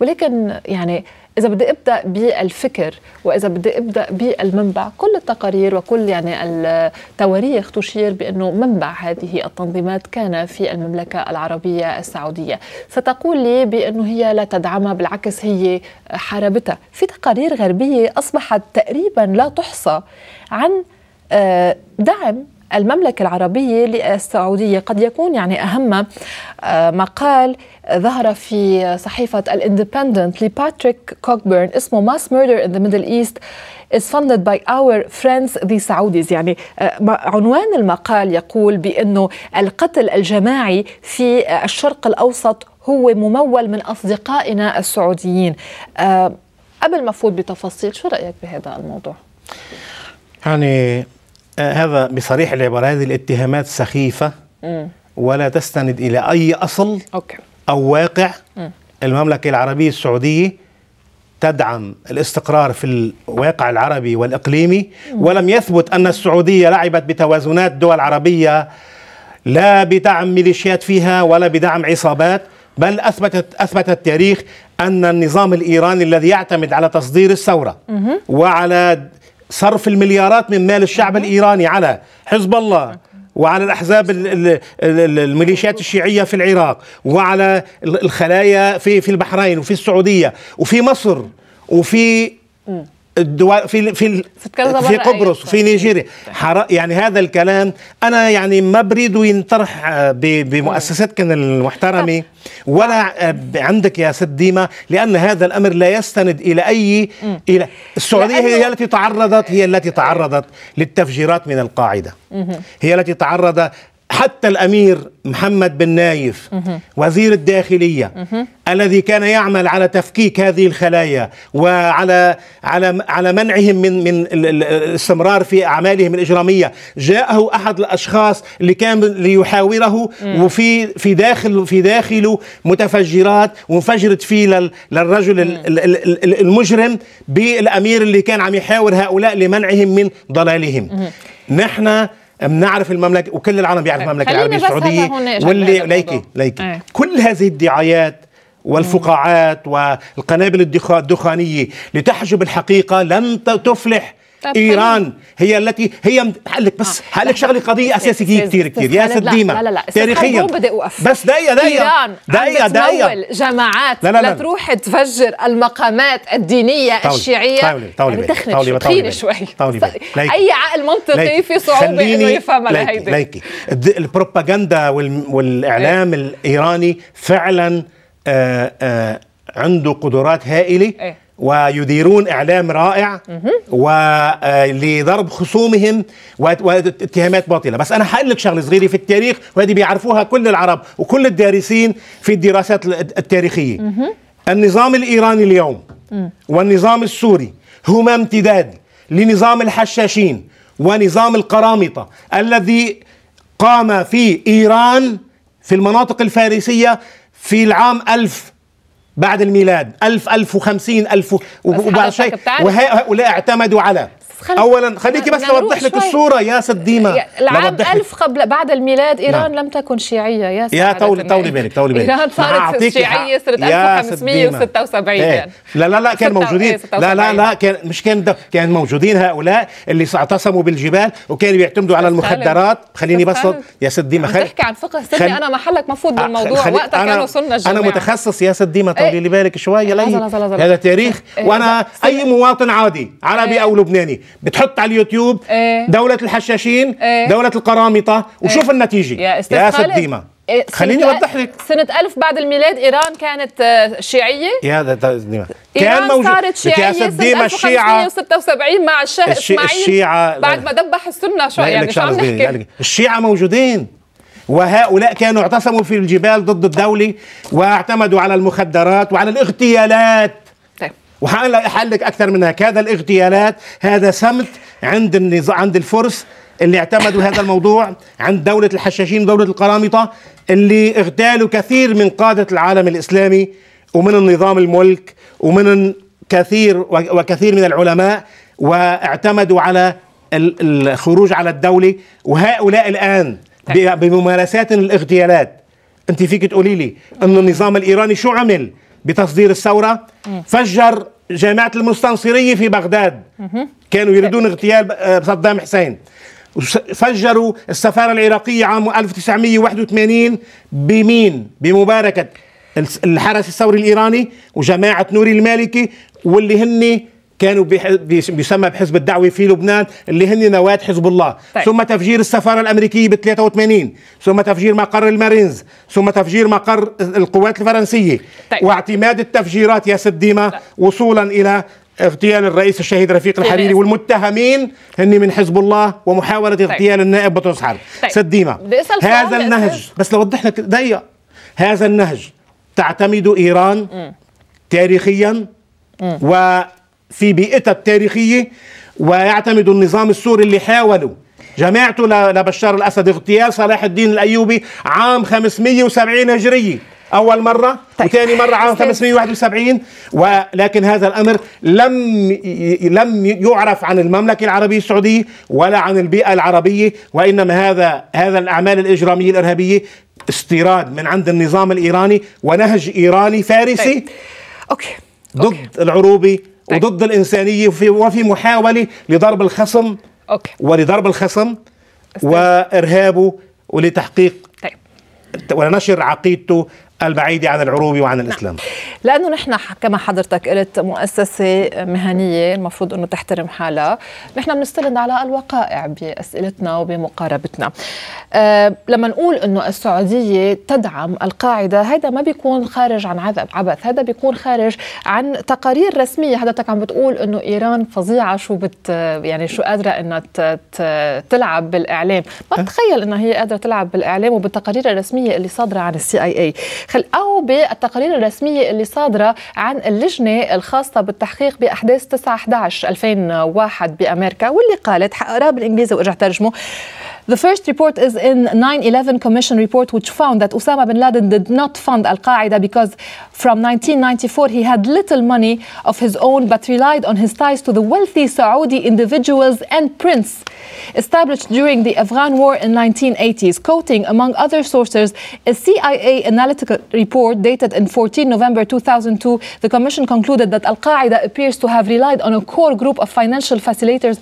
ولكن يعني إذا بدي أبدأ بالفكر وإذا بدي أبدأ بالمنبع كل التقارير وكل يعني التواريخ تشير بأنه منبع هذه التنظيمات كان في المملكة العربية السعودية. ستقول لي بأنه هي لا تدعمها بالعكس هي حاربتها. في تقارير غربية أصبحت تقريبا لا تحصى عن آه، دعم المملكة العربية للسعودية قد يكون يعني أهم آه، مقال ظهر في صحيفة الإندبندنت لباتريك كوكبيرن اسمه Mass Murder in the Middle East is funded by our friends the Saudis يعني آه، عنوان المقال يقول بأنه القتل الجماعي في الشرق الأوسط هو ممول من أصدقائنا السعوديين قبل ما أفوت بتفاصيل شو رأيك بهذا الموضوع؟ يعني آه، هذا بصريح العبارة هذه الاتهامات سخيفة ولا تستند إلى أي أصل أوكي. أو واقع. المملكة العربية السعودية تدعم الاستقرار في الواقع العربي والإقليمي ولم يثبت أن السعودية لعبت بتوازنات دول عربية لا بدعم ميليشيات فيها ولا بدعم عصابات بل أثبتت أثبت التاريخ أن النظام الإيراني الذي يعتمد على تصدير الثورة وعلى صرف المليارات من مال الشعب الإيراني على حزب الله وعلى الأحزاب الميليشيات الشيعية في العراق وعلى الخلايا في في البحرين وفي السعودية وفي مصر وفي الدول في في في قبرص وفي نيجيريا. يعني هذا الكلام أنا يعني ما بريد ينطرح آه، بمؤسساتكم المحترمة ولا آه، عندك يا ست ديما لأن هذا الأمر لا يستند إلى أي إلى السعودية هي التي تعرضت هي التي تعرضت للتفجيرات من القاعدة. هي التي تعرض حتى الأمير محمد بن نايف وزير الداخلية الذي كان يعمل على تفكيك هذه الخلايا وعلى على على منعهم من من الاستمرار في أعمالهم الإجرامية. جاءه أحد الأشخاص اللي كان ليحاوره وفي في داخل في داخله متفجرات وانفجرت فيه للرجل المجرم بالأمير اللي كان عم يحاور هؤلاء لمنعهم من ضلالهم. نحن بنعرف المملكة وكل العالم بيعرف المملكه العربية السعودية واللي ليكي ليكي إيه. كل هذه الدعايات والفقاعات والقنابل الدخانية لتحجب الحقيقة لن تفلح إيران هي التي هي لك بس آه. لك شغلة قضية أساسية كثير كثير. يا سيد ديما لا لا لا تاريخيا. بدي أوقف. بس دقيقة دقيقة. إيران دقيقة دقيقة. جماعات؟ لا لا لا. لتروح تفجر المقامات الدينية طولي. الشيعية؟ طولي طولي يعني تخنق طولي شوي. طولي. أي عقل منطقي في صعوبة إنه يفهمها لهيدي. ليكي البروباغندا والإعلام الإيراني فعلا آآ آآ عنده قدرات هائلة. إيه؟ ويديرون إعلام رائع ولضرب خصومهم واتهامات باطلة. بس أنا هقول لك شغلة صغيرة في التاريخ وهذه بيعرفوها كل العرب وكل الدارسين في الدراسات التاريخية. النظام الإيراني اليوم والنظام السوري هما امتداد لنظام الحشاشين ونظام القرامطة الذي قام في إيران في المناطق الفارسية في العام 1000 بعد الميلاد 1000 1050 1000 وبعد شيء. وهؤلاء اعتمدوا على اولا خليكي بس اوضح لك الصورة يا ست ديما. العام 1000 قبل بعد الميلاد إيران نعم. لم تكن شيعية. يا يا طولي طولي بالك طولي بالك. إيران صارت شيعية سنة 1576 إيه. لا لا لا كان موجودين. لا لا لا كان مش كان ده كان موجودين هؤلاء اللي اعتصموا بالجبال وكانوا بيعتمدوا على المخدرات. خليني بس يا ست ديما خلي تحكي عن فقه. سني أنا محلك مفوت بالموضوع. وقتها كانوا سنة الجماعه أنا متخصص يا ست ديما طولي لي بالك شوية هذا تاريخ وأنا أي مواطن عادي عربي أو لبناني. بتحط على اليوتيوب إيه. دولة الحشاشين إيه. دولة القرامطة وشوف إيه. النتيجة. يا, يا ست ديما. خليني أوضح لك. سنة 1000 بعد الميلاد إيران كانت آه، شيعية. يا ده ديما. كان موجود. صارت شيعية سنة الشيعه 1576 مع الشاه إسماعيل الشيعة بعد ما دبح السنة شو يعني شو عم نحكي. الشيعة موجودين. وهؤلاء كانوا اعتصموا في الجبال ضد الدولة واعتمدوا على المخدرات وعلى الاغتيالات. وحقول لك أكثر من هيك. هذا الاغتيالات هذا سمت عند النظام عند الفرس اللي اعتمدوا هذا الموضوع عند دولة الحشاشين دولة القرامطة اللي اغتالوا كثير من قادة العالم الإسلامي ومن النظام الملك ومن كثير وكثير من العلماء واعتمدوا على الخروج على الدولة. وهؤلاء الآن بممارسات الاغتيالات أنت فيك تقولي لي أن النظام الإيراني شو عمل؟ بتصدير الثورة فجر جامعة المستنصرية في بغداد كانوا يريدون اغتيال آه، صدام حسين فجروا السفارة العراقية عام 1981 بمين؟ بمباركة الحرس الثوري الإيراني وجماعة نوري المالكي واللي هن كانوا بيسمى بحزب الدعوة في لبنان اللي هن نواة حزب الله طيب. ثم تفجير السفارة الأمريكية ب 83 ثم تفجير مقر المارينز ثم تفجير مقر القوات الفرنسية طيب. واعتماد التفجيرات يا سديمة طيب. وصولا إلى اغتيال الرئيس الشهيد رفيق الحريري والمتهمين هن من حزب الله ومحاولة طيب. اغتيال النائب بطرس حرب طيب. سديمة هذا النهج بس لوضح لك دقيقة هذا النهج تعتمد إيران م. تاريخيا م. في بيئتها التاريخية ويعتمد النظام السوري اللي حاولوا جماعته لبشار الأسد اغتيال صلاح الدين الأيوبي عام 570 هجرية أول مرة طيب. وثاني مرة عام 571 ولكن هذا الأمر لم لم يعرف عن المملكة العربية السعودية ولا عن البيئة العربية وإنما هذا هذا الأعمال الإجرامية الإرهابية استيراد من عند النظام الإيراني ونهج إيراني فارسي طيب. okay. ضد okay. العروبي طيب. وضد الإنسانية وفي, وفي محاولة لضرب الخصم okay. ولضرب الخصم وإرهابه ولتحقيق طيب. ونشر عقيدته البعيدة عن العروبة وعن نعم. الإسلام. لأنه نحن كما حضرتك قلت مؤسسة مهنية المفروض أنه تحترم حالها. نحن بنستند على الوقائع بأسئلتنا وبمقاربتنا. أه لما نقول أنه السعودية تدعم القاعدة هذا ما بيكون خارج عن عبث هذا بيكون خارج عن تقارير رسمية. حضرتك عم بتقول أنه إيران فظيعة شو بت يعني شو قادرة أنها تلعب بالإعلام. ما تخيل أنها هي قادرة تلعب بالإعلام وبالتقارير الرسمية اللي صادرة عن السي آي إي. أو بالتقارير الرسمية اللي صادرة عن اللجنة الخاصة بالتحقيق بأحداث 9 11 2001 بأمريكا واللي قالت حقراه بالإنجليزي وارجع ترجمه The first report is in 9/11 Commission report, which found that Osama bin Laden did not fund Al Qaeda because from 1994 he had little money of his own, but relied on his ties to the wealthy Saudi individuals and prince established during the Afghan War in 1980s. Quoting, among other sources, a CIA analytical report dated in 14 November 2002, the Commission concluded that Al Qaeda appears to have relied on a core group of financial facilitators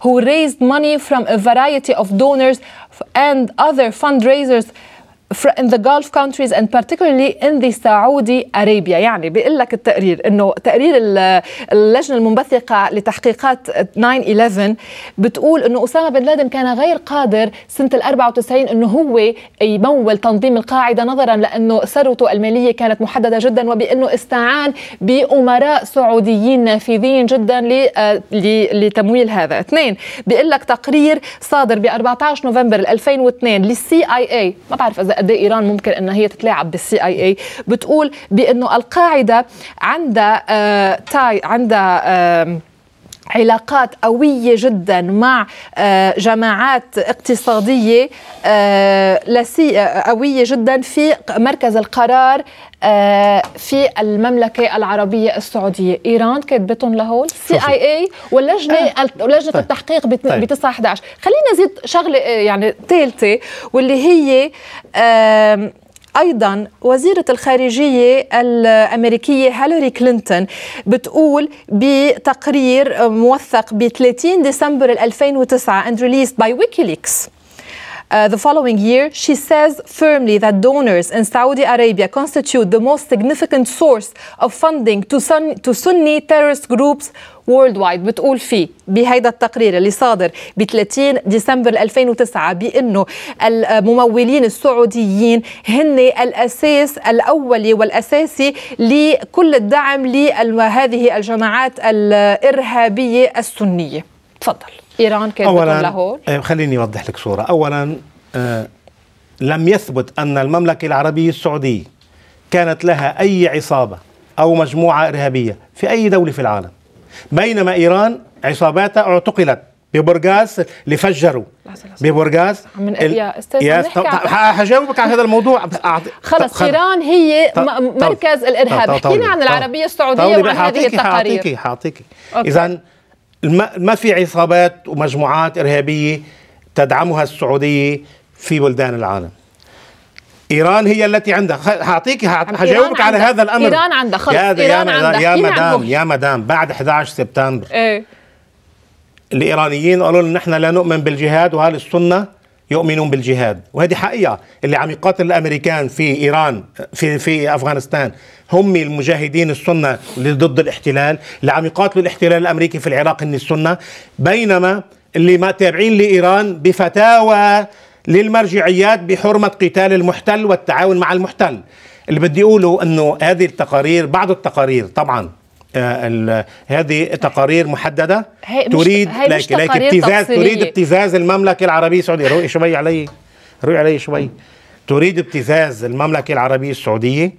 who raised money from a variety of donors and other fundraisers in the Gulf countries and particularly in the Saudi Arabia. يعني بيقول لك التقرير إنه تقرير اللجنة المنبثقة لتحقيقات 9/11 بتقول إنه أسامة بن لادن كان غير قادر سنة ال 94 إنه هو يمول تنظيم القاعدة نظرا لأنه ثروته المالية كانت محددة جدا وبأنه استعان بأمراء سعوديين نافذين جدا لتمويل هذا. اثنين بيقول لك تقرير صادر ب 14 نوفمبر 2002 للسي آي اي ما بعرف إذا قد إيه إيران ممكن إنها هي تتلاعب بالسي آي اي بتقول بأنه القاعدة عندها آه ties عندها علاقات قوية جدا مع آه، جماعات اقتصادية آه، آه، قوية جدا في مركز القرار في المملكة العربية السعودية. إيران كتبتهم لهول؟ CIA واللجنة لجنة طيب. التحقيق ب 9 11 خلينا نزيد شغلة يعني ثالثة واللي هي أيضا وزيرة الخارجية الأمريكية هيلاري كلينتون بتقول بتقرير موثق ب 30 ديسمبر 2009 and released by WikiLeaks. Uh, the following year, she says firmly that donors in Saudi Arabia constitute the most significant source of funding to, sun, to Sunni terrorist groups worldwide بتقول فيه بهيدا التقرير اللي صادر ب 30 ديسمبر 2009 بانه الممولين السعوديين هن الاساس الاولي والاساسي لكل الدعم لهذه الجماعات الارهابيه السنيه تفضل إيران كانت لاهور. آه، خليني أوضح لك صورة. اولا آه لم يثبت أن المملكة العربية السعودية كانت لها أي عصابة أو مجموعة إرهابية في أي دولة في العالم. بينما إيران عصاباتها اعتقلت ببرغاز اللي فجروا ببرغاز. من يا أستاذ حجاوبك على هذا الموضوع. خلص إيران هي مركز الإرهاب. احكينا عن العربية السعودية وعن هذه التقارير. حاعطيكي حاعطيكي. اذا ما في عصابات ومجموعات إرهابية تدعمها السعودية في بلدان العالم. إيران هي التي عندها. هعطيك هجاوبك على هذا الأمر. إيران عندها. خلص. يا إيران عندها. يا مدام يا مدام بعد 11 سبتمبر. إيه. الإيرانيين قالوا لنا نحن لا نؤمن بالجهاد واهل السنة. يؤمنون بالجهاد. وهذه حقيقة. اللي عم يقاتل الأمريكان في إيران في في أفغانستان هم المجاهدين السنة ضد الاحتلال. اللي عم يقاتلوا الاحتلال الأمريكي في العراق هن السنة. بينما اللي ما تابعين لإيران بفتاوى للمرجعيات بحرمة قتال المحتل والتعاون مع المحتل. اللي بدي أقوله إنه هذه التقارير بعض التقارير طبعا هذه تقارير محددة تريد لك لك ابتزاز تريد ابتزاز المملكة العربية السعودية. روي شوي علي. روي علي شوي. تريد ابتزاز المملكة العربية السعودية.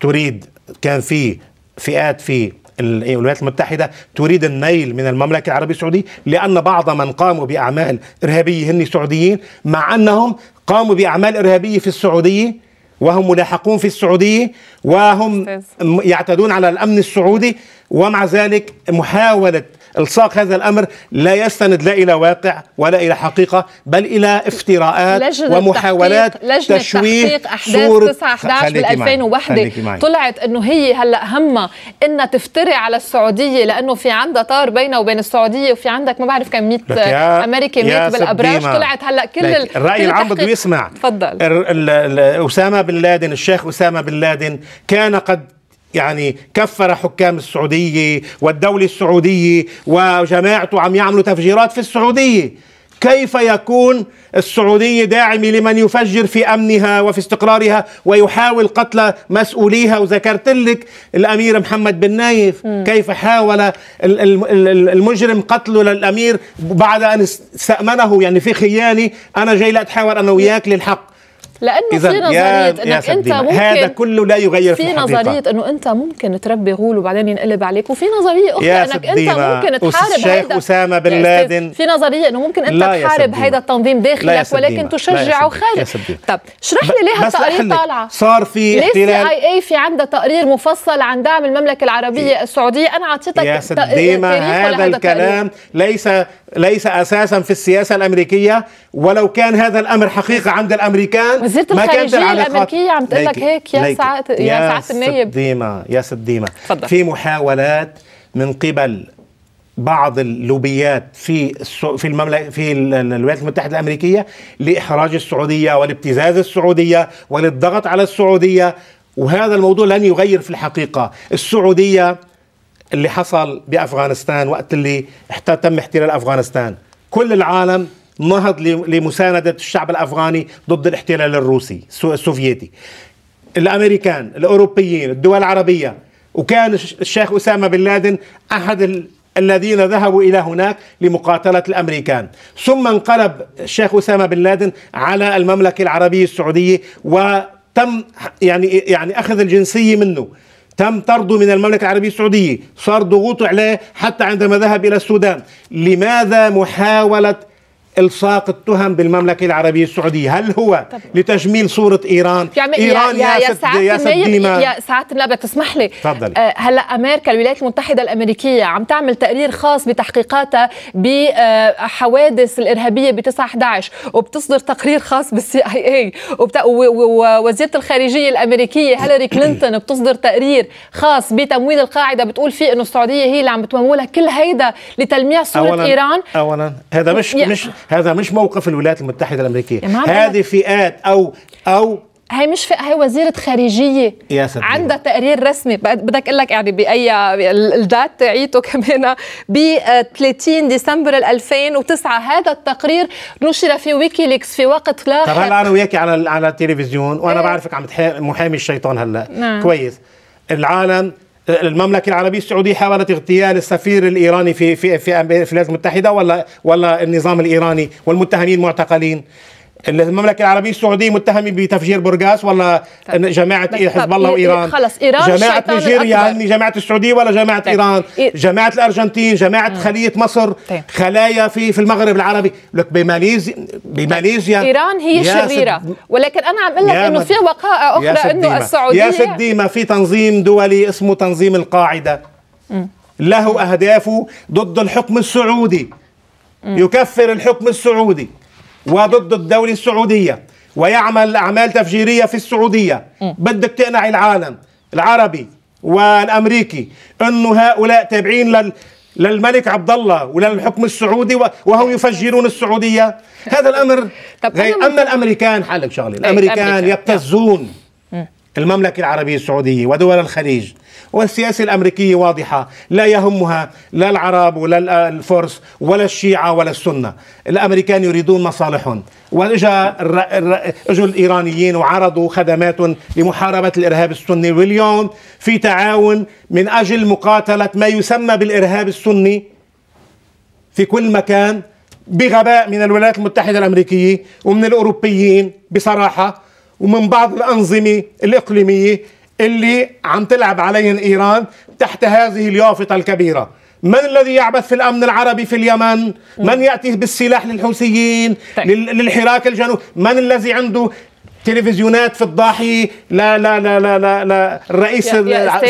تريد كان في فئات في الولايات المتحدة. تريد النيل من المملكة العربية السعودية. لأن بعض من قاموا بأعمال إرهابية هن سعوديين. مع أنهم قاموا بأعمال إرهابية في السعودية. وهم ملاحقون في السعودية وهم يعتدون على الأمن السعودي ومع ذلك محاولة الصاق هذا الأمر لا يستند لا إلى واقع ولا إلى حقيقة بل إلى افتراءات ومحاولات لجنة تشويه تحقيق احداث 9 11 بال 2001 طلعت إنه هي هلأ همها إنها تفتري على السعودية لأنه في عندها طار بينها وبين السعودية وفي عندك ما بعرف كم 100 امريكي مات بالأبراج. طلعت هلأ كل الراي العام بده يسمع. تفضل. أسامة بن لادن الشيخ أسامة بن لادن كان قد يعني كفر حكام السعودية والدولة السعودية وجماعته عم يعملوا تفجيرات في السعودية. كيف يكون السعودية داعمة لمن يفجر في أمنها وفي استقرارها ويحاول قتل مسؤوليها؟ وذكرت لك الأمير محمد بن نايف. م. كيف حاول المجرم قتله للأمير بعد أن استأمنه؟ يعني في خيانة. أنا جاي لأتحاور أنا وياك للحق. لأنه في نظرية إنك أنت ممكن هذا كله لا يغير في, في نظرية إنه أنت ممكن تربي غول وبعدين ينقلب عليك وفي نظرية أخرى إنك أنت ممكن تحارب هيدا أسامة بن لادن. في نظرية إنه ممكن أنت تحارب هيدا التنظيم داخلك ولكن تشجعه خارج. طب اشرح لي ليه هالتقارير طالعة؟ صار في احتلال. اي اي في عندها تقرير مفصل عن دعم المملكة العربية السعودية؟ أنا أعطيتك يا سديمة هذا الكلام ليس ليس أساسا في السياسة الأمريكية. ولو كان هذا الأمر حقيقة عند الأمريكان وزيرة الخارجية الأمريكية عم تقول لك هيك يا سعاده يا سعاده النايب ديما يا سديمة. في محاولات من قبل بعض اللوبيات في في المملكه في الولايات المتحدة الأمريكية لإحراج السعودية والابتزاز السعودية وللضغط على السعودية. وهذا الموضوع لن يغير في الحقيقة. السعودية اللي حصل بأفغانستان وقت اللي تم احتلال أفغانستان. كل العالم نهض لمساندة الشعب الأفغاني ضد الاحتلال الروسي السوفيتي. الأمريكان الأوروبيين الدول العربية. وكان الشيخ أسامة بن لادن أحد الذين ذهبوا إلى هناك لمقاتلة الأمريكان. ثم انقلب الشيخ أسامة بن لادن على المملكة العربية السعودية وتم يعني يعني أخذ الجنسية منه. تم طرده من المملكة العربية السعودية. صار ضغوط عليه حتى عندما ذهب إلى السودان. لماذا محاولة إلصاق التهم بالمملكة العربية السعودية. هل هو طب. لتجميل صورة إيران؟ يعني إيران يا, يا, يا, يا سعاده يا سعادة النائب تسمح لي؟ تفضلي. آه هلا أمريكا الولايات المتحدة الأمريكية عم تعمل تقرير خاص بتحقيقاتها بحوادث الإرهابية ب 9 11 وبتصدر تقرير خاص بالسي اي اي ووزيره الخارجية الأمريكية هيلاري كلينتون بتصدر تقرير خاص بتمويل القاعدة بتقول فيه إنه السعودية هي اللي عم بتمولها كل هيدا لتلميع صورة أولاً إيران. اولا هذا مش مش هذا مش موقف الولايات المتحدة الأمريكية. هذه فئات أو أو هي مش فئة هي وزيرة خارجية. يا عندها تقرير رسمي. بدك أقول لك يعني بال date تاعيته كمان ب 30 ديسمبر 2009 هذا التقرير نشر في ويكيليكس في وقت لاحق. طب هلا أنا وياكي على على التلفزيون وأنا إيه؟ بعرفك عم محامي الشيطان هلا. نعم. كويس. العالم المملكة العربية السعودية حاولت اغتيال السفير الإيراني في في في, في الولايات المتحدة ولا ولا النظام الإيراني والمتهمين معتقلين؟ المملكة العربية السعودية متهمة بتفجير برغاس ولا طيب. جماعة طيب. حزب الله وإيران خلص إيران جماعة نيجيريا هني جماعة السعودية ولا جماعة طيب. إيران جماعة الأرجنتين جماعة مم. خلية مصر طيب. خلايا في في المغرب العربي لك بماليزيا بماليزيا إيران هي شريرة ولكن أنا عم أقول لك إنه في وقائع أخرى إنه السعودية يا سدي ما في تنظيم دولي اسمه تنظيم القاعدة مم. له أهدافه ضد الحكم السعودي مم. يكفر الحكم السعودي وضد الدولة السعودية ويعمل أعمال تفجيرية في السعودية. بدك تقنع العالم العربي والأمريكي أنه هؤلاء تابعين لل للملك عبد الله وللحكم السعودي وهم يفجرون السعودية. هذا الأمر طب غير. أما الأمريكان حالك شغلة. الأمريكان يبتزون المملكة العربية السعودية ودول الخليج. والسياسة الأمريكية واضحة. لا يهمها لا العرب ولا الفرس ولا الشيعة ولا السنة. الأمريكان يريدون مصالحهم. واجا اجوا الايرانيين وعرضوا خدمات لمحاربة الإرهاب السني واليوم في تعاون من أجل مقاتلة ما يسمى بالإرهاب السني في كل مكان بغباء من الولايات المتحدة الأمريكية ومن الأوروبيين بصراحة ومن بعض الأنظمة الإقليمية اللي عم تلعب عليهم إيران تحت هذه اليافطة الكبيرة من الذي يعبث في الأمن العربي في اليمن؟ من يأتي بالسلاح للحوثيين؟ طيب. للحراك الجنوب؟ من الذي عنده تلفزيونات في الضاحيه لا لا لا لا لا, لا الرئيس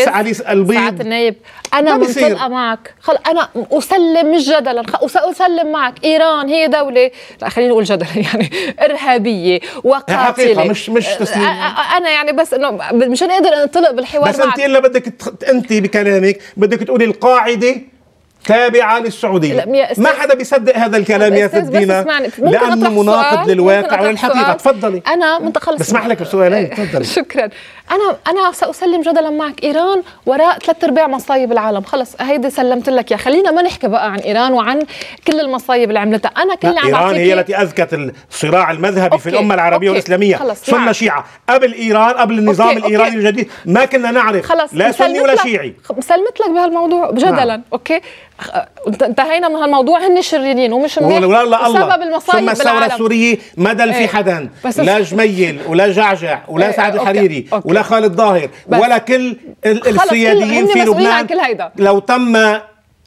علي البيض. سعاده النايب أنا منطلقه معك. خل أنا أسلم مش جدلا. أسلم معك. إيران هي دوله لا خلينا نقول جدلا. يعني إرهابية وقاتله حقيقة مش مش تسليم. أنا يعني بس إنه مش هنقدر ننطلق بالحوار بس أنت الا بدك أنت بكلامك بدك تقولي القاعدة تابعة للسعودية. ما حدا بيصدق هذا الكلام يا سيدنا لأنه مناقض للواقع وللحقيقة تفضلي. أنا منتقل بسمح لك بسؤالين. تفضلي. شكرا. أنا أنا سأسلم جدلا معك إيران وراء ثلاث أرباع مصايب العالم. خلص هيدي سلمت لك يا خلينا ما نحكي بقى عن إيران وعن كل المصايب اللي عملتها. أنا كل اللي عم إيران هي التي أذكت الصراع المذهبي okay. في الأمة العربية okay. والإسلامية. سنة شيعة. قبل إيران قبل النظام okay. الإيراني. الجديد. ما كنا نعرف. خلص. لا سني ولا شيعي. سلمت لك بهالموضوع. جدلا نعم. okay. انتهينا من هالموضوع هن شريرين ومش منيح ولا لا الله سبب المصايب ثم الثوره السوريه ما دل في إيه. حدا لا جميل ولا جعجع ولا إيه. سعد الحريري. ولا خالد ظاهر ولا كل السياديين في لبنان. لو تم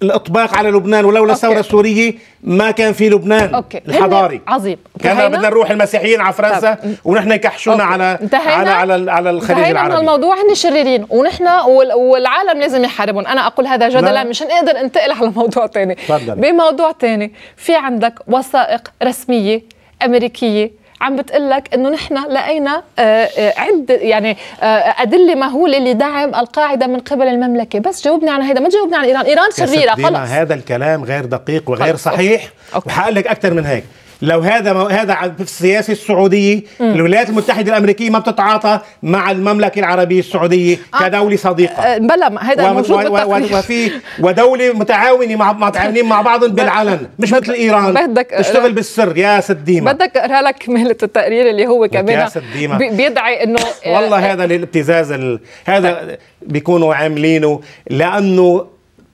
الإطباق على لبنان ولولا الثوره السوريه ما كان في لبنان أوكي. الحضاري. عظيم. كان بدنا نروح المسيحيين على فرنسا طب. ونحن يكحشونا على على على على الخليج العربي من الموضوع. هن شريرين ونحن والعالم لازم يحاربهم. أنا أقول هذا جدلا مش نقدر ننتقل على موضوع ثاني بموضوع ثاني في عندك وثائق رسمية أمريكية عم بتقول لك إنه نحن لقينا آه، آه، عدة يعني آه، أدلة مهولة لدعم القاعدة من قبل المملكة. بس جاوبني عن هذا ما جاوبني عن إيران. إيران شريره خلص. هذا الكلام غير دقيق وغير صحيح. وحقول لك أكثر من هيك. لو هذا هذا في السياسة السعوديه مم. الولايات المتحدة الأمريكية ما بتتعاطى مع المملكة العربية السعودية آه. كدولة صديقة. آه بلا هذا موجود وفي ودولة متعاونة مع متعاونين مع بعض بالعلن مش مثل إيران. بدك تشتغل بالسر يا ديما. بدك أقرأ لك مهلة التقرير اللي هو كمان. بيدعي إنه والله هذا الابتزاز ال... هذا بيكونوا عاملينه لأنه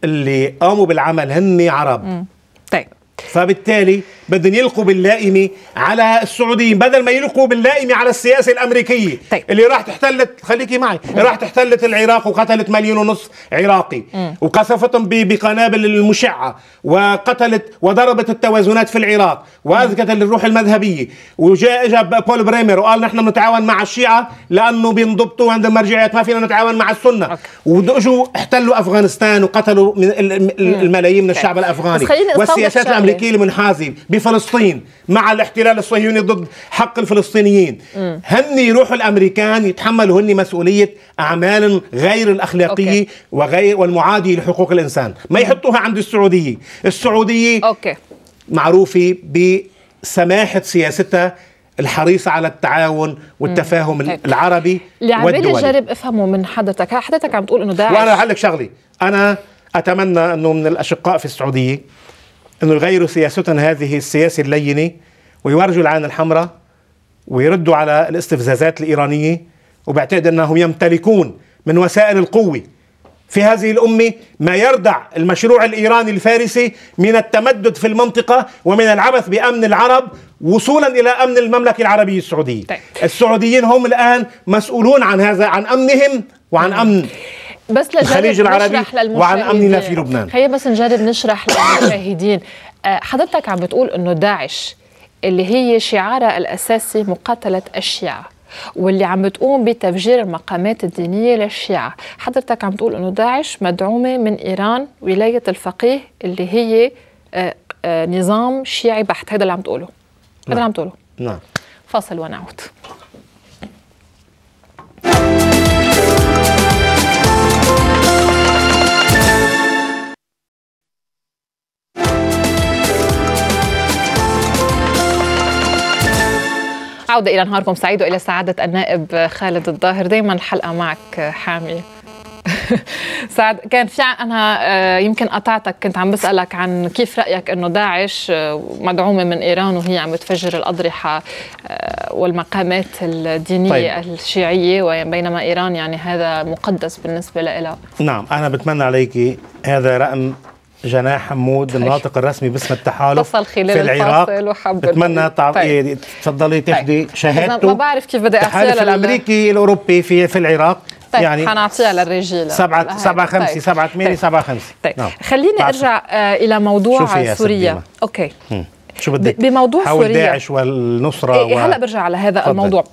اللي قاموا بالعمل هن عرب. طيب. فبالتالي بدهم يلقوا باللائمه على السعوديين بدل ما يلقوا باللائمه على السياسة الامريكيه طيب. اللي راح تحتلت خليكي معي راح تحتلت العراق وقتلت مليون ونص عراقي. وقصفتهم ب- بقنابل المشعة وقتلت وضربت التوازنات في العراق وأذكت الروح المذهبية. وجاء اجى بول بريمر وقال نحن بنتعاون مع الشيعة لأنه بينضبطوا عند المرجعيات ما فينا نتعاون مع السنة. واجوا احتلوا أفغانستان وقتلوا من ال- ال- الملايين من الشعب الأفغاني. والسياسات. الأمريكية المنحازه بفلسطين مع الاحتلال الصهيوني ضد حق الفلسطينيين. هن يروحوا الأمريكان يتحملوا هن مسؤولية أعمال غير الأخلاقية okay. وغير والمعاديه لحقوق الإنسان. ما يحطوها عند السعودية. السعودية okay. معروفة بسماحة سياستها الحريصة على التعاون والتفاهم طيب. العربي اللي عم بالي والدولي. جرب أفهمه من حضرتك. حضرتك عم تقول إنه داعش. وأنا أقول لك شغلة. أنا أتمنى إنه من الأشقاء في السعودية إنه يغيروا سياستهم هذه السياسة اللينة ويورجوا العين الحمراء ويردوا على الاستفزازات الإيرانية وبعتقد أنهم يمتلكون من وسائل القوة في هذه الأمة ما يردع المشروع الإيراني الفارسي من التمدد في المنطقة ومن العبث بأمن العرب وصولا إلى أمن المملكة العربية السعودية طيب. السعوديين هم الآن مسؤولون عن هذا عن أمنهم وعن أمن بس الخليج العربي وعن. أمننا في لبنان. خلينا بس نجرب نشرح للمشاهدين. آه، حضرتك عم بتقول إنه داعش اللي هي شعارها الأساسي مقاتلة الشيعة واللي عم بتقوم بتفجير المقامات الدينية للشيعة. حضرتك عم تقول إنه داعش مدعومة من إيران ولاية الفقيه اللي هي آه، آه، نظام شيعي بحت. هذا اللي عم تقوله. هذا اللي عم تقوله. نعم. فاصل ونعود. عودة إلى نهاركم سعيد وإلى سعادة النائب خالد الظاهر. دايما الحلقة معك حامي. سعد كان في أنا آه، يمكن قطعتك كنت عم بسألك عن كيف رأيك إنه داعش آه، مدعومة من إيران وهي عم بتفجر الأضرحة آه، والمقامات الدينية طيب. الشيعية وبينما إيران يعني هذا مقدس بالنسبة لها نعم أنا بتمنى عليك هذا رقم جناح حمود الناطق الرسمي باسم التحالف في العراق بتمنى طيب. تفضلي تاخذي طيب. شهادته ما بعرف كيف بدي التحالف اعطيها لل- الأمريكي الأوروبي في في العراق طيب يعني حنعطيها للرجال سبعة. سبعة خمسة طيب. سبعة ثمانية طيب. سبعة خمسة طيب نعم. خليني. أرجع آه، إلى شوفي موضوع يا سوريا مم. شو بدك بموضوع حول سوريا. داعش والنصرة إيه إيه هلا برجع على هذا تفضل. الموضوع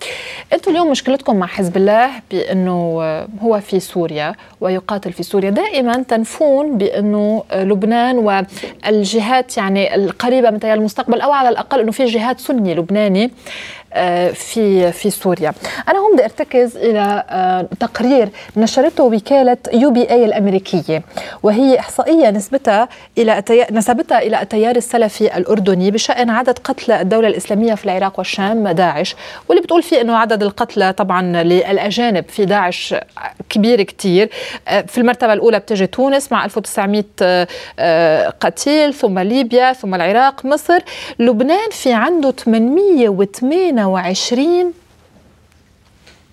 أنتم اليوم مشكلتكم مع حزب الله بأنه هو في سوريا ويقاتل في سوريا دائما تنفون بأنه لبنان والجهات يعني القريبة من تيار المستقبل أو على الأقل أنه في جهات سني لبناني في في سوريا. أنا هون بدي أرتكز إلى آه، تقرير نشرته وكالة UPI الأمريكية وهي إحصائية نسبتها إلى نسبتها إلى التيار السلفي الأردني بشأن عدد قتلى الدولة الإسلامية في العراق والشام داعش واللي بتقول فيه إنه عدد القتلى طبعا للأجانب في داعش كبير كتير. آه، في المرتبة الأولى بتجي تونس مع 1900 آه، آه، قتيل ثم ليبيا ثم العراق مصر لبنان في عنده 828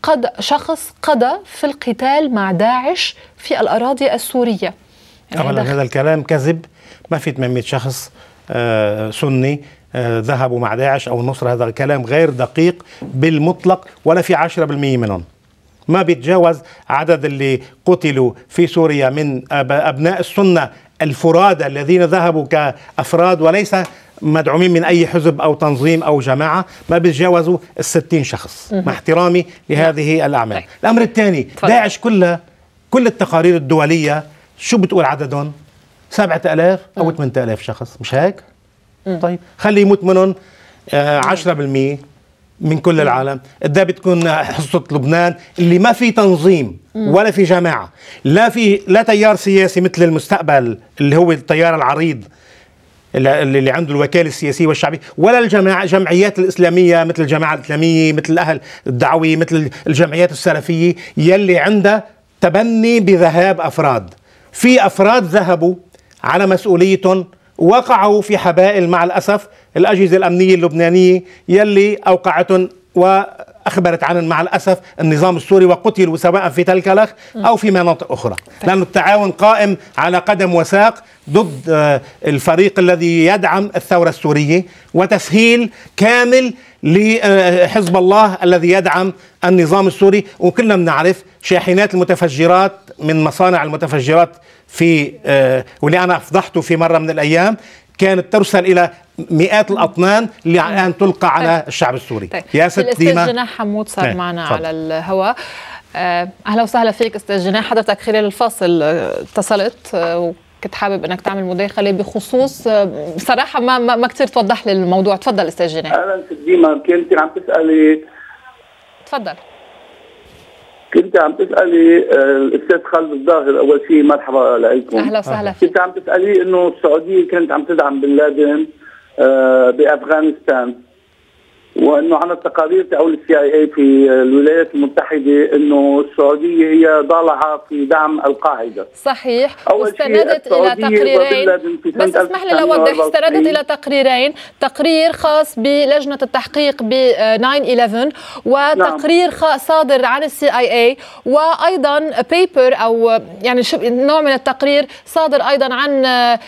قد شخص قضى في القتال مع داعش في الأراضي السورية. يعني أولا هذا الكلام كذب ما في 800 شخص آه، سني آه، ذهبوا مع داعش أو النصرة هذا الكلام غير دقيق بالمطلق ولا في 10% منهم. ما بيتجاوز عدد اللي قتلوا في سوريا من أب- أبناء السنة الفرادى الذين ذهبوا كأفراد وليس مدعومين من أي حزب أو تنظيم أو جماعة ما بيتجاوزوا الستين شخص. مع احترامي لهذه الأعمال. طيب. الأمر الثاني. داعش كلها كل التقارير الدولية شو بتقول عددهم؟ 7000 أو 8000 شخص مش هيك؟ طيب خلي يموت منهم آه 10% من كل العالم. ده بتكون حصة لبنان اللي ما في تنظيم ولا في جماعة لا في لا تيار سياسي مثل المستقبل اللي هو التيار العريض اللي عنده الوكالة السياسية والشعبية. ولا الجمعيات الإسلامية مثل الجماعة الإسلامية مثل الأهل الدعوي مثل الجمعيات السلفية يلي عندها تبني بذهاب أفراد. في أفراد ذهبوا على مسؤوليتهم وقعوا في حبائل مع الأسف الأجهزة الأمنية اللبنانية يلي أوقعتهم أخبرت عن مع الأسف النظام السوري وقتلوا سواء في تلكلخ أو في مناطق أخرى طيب. لأن التعاون قائم على قدم وساق ضد آه، الفريق الذي يدعم الثورة السورية وتسهيل كامل لحزب الله الذي يدعم النظام السوري وكلنا بنعرف شاحنات المتفجرات من مصانع المتفجرات في آه، واللي أنا فضحته في مرة من الأيام كانت ترسل إلى مئات الأطنان اللي الان تلقى على طيب. الشعب السوري. طيب. يا ست ديما. جناح حمود صار طيب. معنا على الهواء. آه، أهلا وسهلا فيك أستاذ جناح. حضرتك خلال الفاصل آه، اتصلت كنت حابب أنك تعمل مداخلة بخصوص بصراحه ما ما, ما كثير توضح لي الموضوع. تفضل أستاذ جناح. أهلا ست ديما. كنت عم تسألي تفضل. كنت عم تسألي آه، الأستاذ خالد الظاهر أول شيء مرحبا لكم أهلا وسهلا كنت عم تسألي إنه السعودية كانت عم تدعم بن لادن آه، بأفغانستان. وإنه عن التقارير تقول ال CIA في الولايات المتحدة إنه السعودية هي ضالعة في دعم القاعدة. صحيح. واستندت إلى تقريرين. بس اسمح لي لوضح استندت إلى تقريرين. تقرير خاص بلجنة التحقيق ب 9 وتقرير نعم. صادر عن ال CIA وأيضا paper أو يعني نوع من التقرير صادر أيضا عن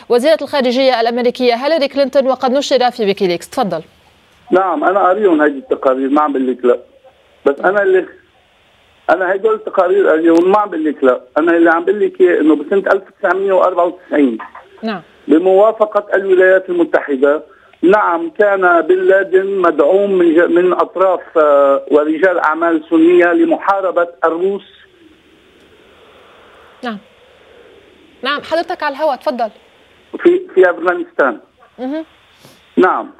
وزيرة الخارجية الأمريكية هيلاري كلينتون وقد نشر في ويكيليكس تفضل. نعم أنا قاريهم هذه التقارير ما عم بقول لك لا. بس أنا اللي أنا هدول التقارير قاريهم ما عم بقول لك لا. أنا اللي عم بقول لك إنه بسنة 1994 نعم. بموافقة الولايات المتحدة نعم كان بن لادن مدعوم من من أطراف آه، ورجال أعمال سنية لمحاربة الروس. نعم. نعم حضرتك على الهواء تفضل. في في أفغانستان. نعم.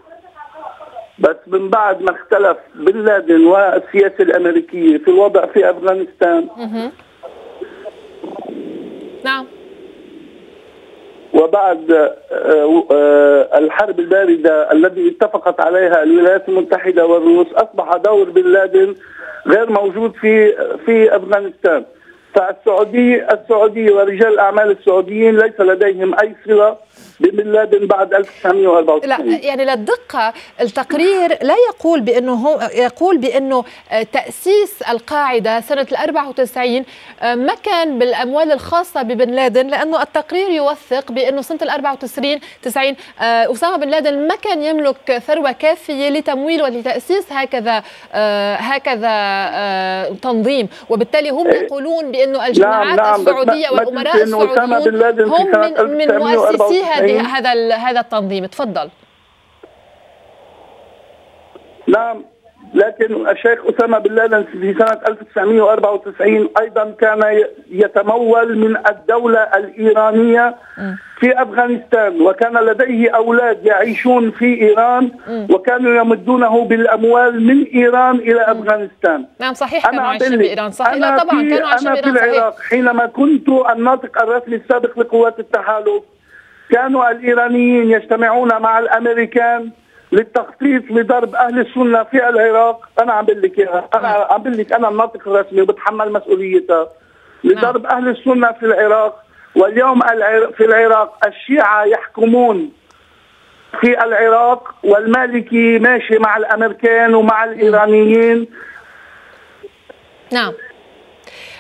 بس من بعد ما اختلف بن لادن والسياسة الأمريكية في الوضع في أفغانستان. نعم. وبعد آه، آه، الحرب الباردة التي اتفقت عليها الولايات المتحدة والروس أصبح دور بن لادن غير موجود في في أفغانستان. فالسعوديه السعودية ورجال الأعمال السعوديين ليس لديهم أي صلة بن لادن بعد 1994 لا يعني للدقة التقرير لا يقول بأنه هو يقول بأنه آه، تأسيس القاعدة سنة ال 94 آه، ما كان بالأموال الخاصة ببن لادن لأنه التقرير يوثق بأنه سنة ال 94 90 آه، أسامة بن لادن ما كان يملك ثروة كافية لتمويل ولتأسيس هكذا هكذا تنظيم وبالتالي هم إيه. يقولون بأنه الجماعات نعم نعم السعودية والأمراء السعوديون هم من, من مؤسسي هذه هذا هذا التنظيم. تفضل. نعم. لكن الشيخ أسامة بن لادن في سنة 1994 أيضا كان يتمول من الدولة الإيرانية في أفغانستان وكان لديه أولاد يعيشون في إيران وكانوا يمدونه بالأموال من إيران إلى أفغانستان. نعم صحيح كانوا عايشين بإيران صحيح. أنا لا طبعا كانوا عايشين أنا في العراق. حينما كنت الناطق الرسمي السابق لقوات التحالف. كانوا الإيرانيين يجتمعون مع الأمريكان للتخطيط لضرب أهل السنة في العراق. أنا عم بقول لك أنا عم بقول لك أنا الناطق الرسمي وبتحمل مسؤوليتها. لضرب. أهل السنة في العراق. واليوم في العراق الشيعة يحكمون في العراق والمالكي ماشي مع الأمريكان ومع الإيرانيين. نعم.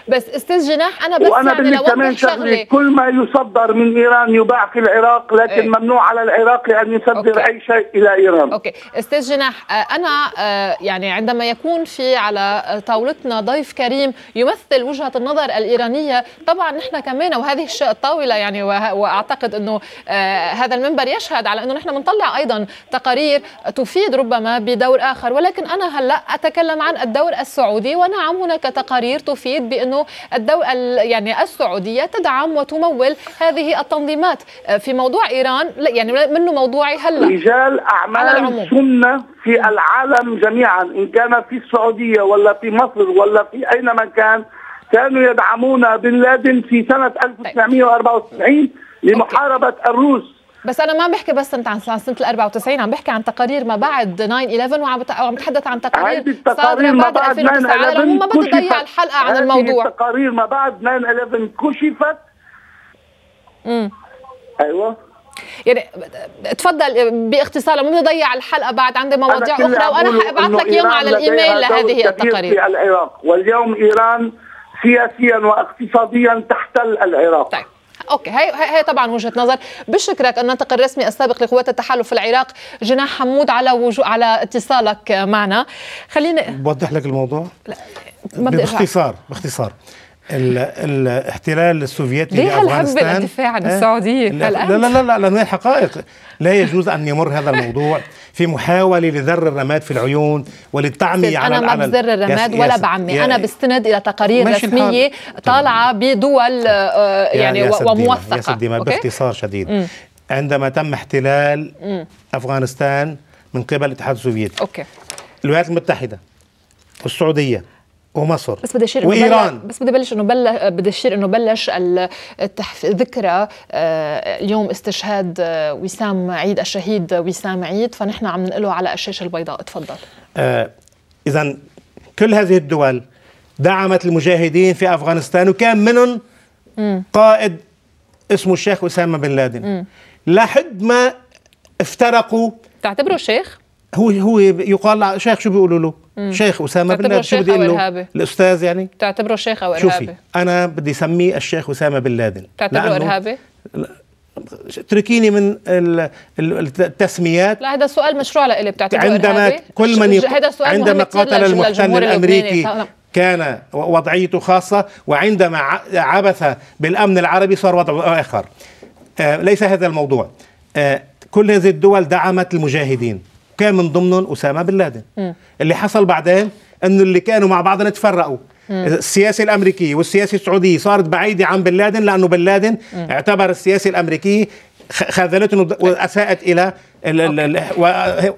بس أستاذ جناح أنا بس وأنا يعني كمان شغلة كل ما يصدر من إيران يباع في العراق لكن إيه؟ ممنوع على العراقي ان يصدر. أي شيء إلى إيران أوكي أستاذ جناح آه، أنا آه، يعني عندما يكون في على طاولتنا ضيف كريم يمثل وجهة النظر الإيرانية طبعا نحن كمان وهذه الطاولة يعني وأعتقد إنه آه، هذا المنبر يشهد على إنه نحن بنطلع أيضا تقارير تفيد ربما بدور آخر ولكن أنا هلأ أتكلم عن الدور السعودي ونعم هناك تقارير تفيد بأنه الدولة يعني السعودية تدعم وتمول هذه التنظيمات. آه، في موضوع إيران يعني منه موضوعي هلا؟ رجال أعمال سنة في العالم جميعا إن كان في السعودية ولا في مصر ولا في أينما كان كانوا يدعمون بن لادن في سنة 1994 لمحاربة الروس. بس أنا ما عم بحكي بس أنت عن سنة ال 94 عم بحكي عن تقارير ما بعد 9 11 وعم بتحدث عن تقارير صادرة بعد 2009 ما بدي اضيع الحلقة عن الموضوع. التقارير ما بعد 9 11 كشفت امم أيوه. يعني تفضل باختصار مو نضيع الحلقة بعد عندي مواضيع أخرى وأنا حابعث لك يوم على الإيميل لهذه التقارير في العراق واليوم إيران سياسيا واقتصاديا تحتل العراق. طيب. أوكي هي هي طبعا وجهة نظر. بشكرك الناطق الرسمي السابق لقوات التحالف في العراق. جناح حمود على وجو على اتصالك معنا. خليني بوضح لك الموضوع؟ لا باختصار باختصار. الاحتلال السوفيتي ليه هالحب الدفاع عن السعودية؟ لا لا لا لا لأن هي حقائق. لا يجوز أن يمر هذا الموضوع في محاولة لذر الرماد في العيون وللتعمية على أنا ما بذر الرماد ولا بعمي. أنا بستند إلى تقارير رسمية طالعة بدول آه، يعني يا وموثقة. يا سيدي ما باختصار شديد. م. عندما تم احتلال م. أفغانستان من قبل الاتحاد السوفيتي. okay. الولايات المتحدة والسعودية ومصر بس بدي أشير وإيران. بس بدي بلش إنه بلش بدي أشير إنه بلش التحف... ذكرى آه، اليوم استشهاد آه، وسام عيد الشهيد وسام عيد فنحن عم ننقله على الشاشة البيضاء. تفضل. آه اذا كل هذه الدول دعمت المجاهدين في أفغانستان وكان منهم. قائد اسمه الشيخ أسامة بن لادن. لحد ما افترقوا تعتبره شيخ؟ هو هو يقال شيخ شو بيقولوا له؟ مم. شيخ أسامة بن لادن شو بدي أقول له؟ الأستاذ يعني؟ تعتبره شيخ أو إرهابي؟ شوفي أنا بدي اسميه الشيخ أسامة بن لادن. تعتبره إرهابي؟ اتركيني من التسميات. لا هذا سؤال مشروع لإلي. بتعتبره عندما إرهابي؟ كل من يق... عندما قاتل المحتل الأمريكي كان وضعيته خاصة وعندما عبث بالأمن العربي صار وضعه آخر. آه ليس هذا الموضوع. آه كل هذه الدول دعمت المجاهدين. كان من ضمنهم أسامة بن لادن. م. اللي حصل بعدين إنه اللي كانوا مع بعضنا تفرقوا السياسة الامريكيه والسياسة السعوديه صارت بعيدة عن بن لادن لأنه بن لادن اعتبر السياسة الامريكيه خذلته وأساءت إلى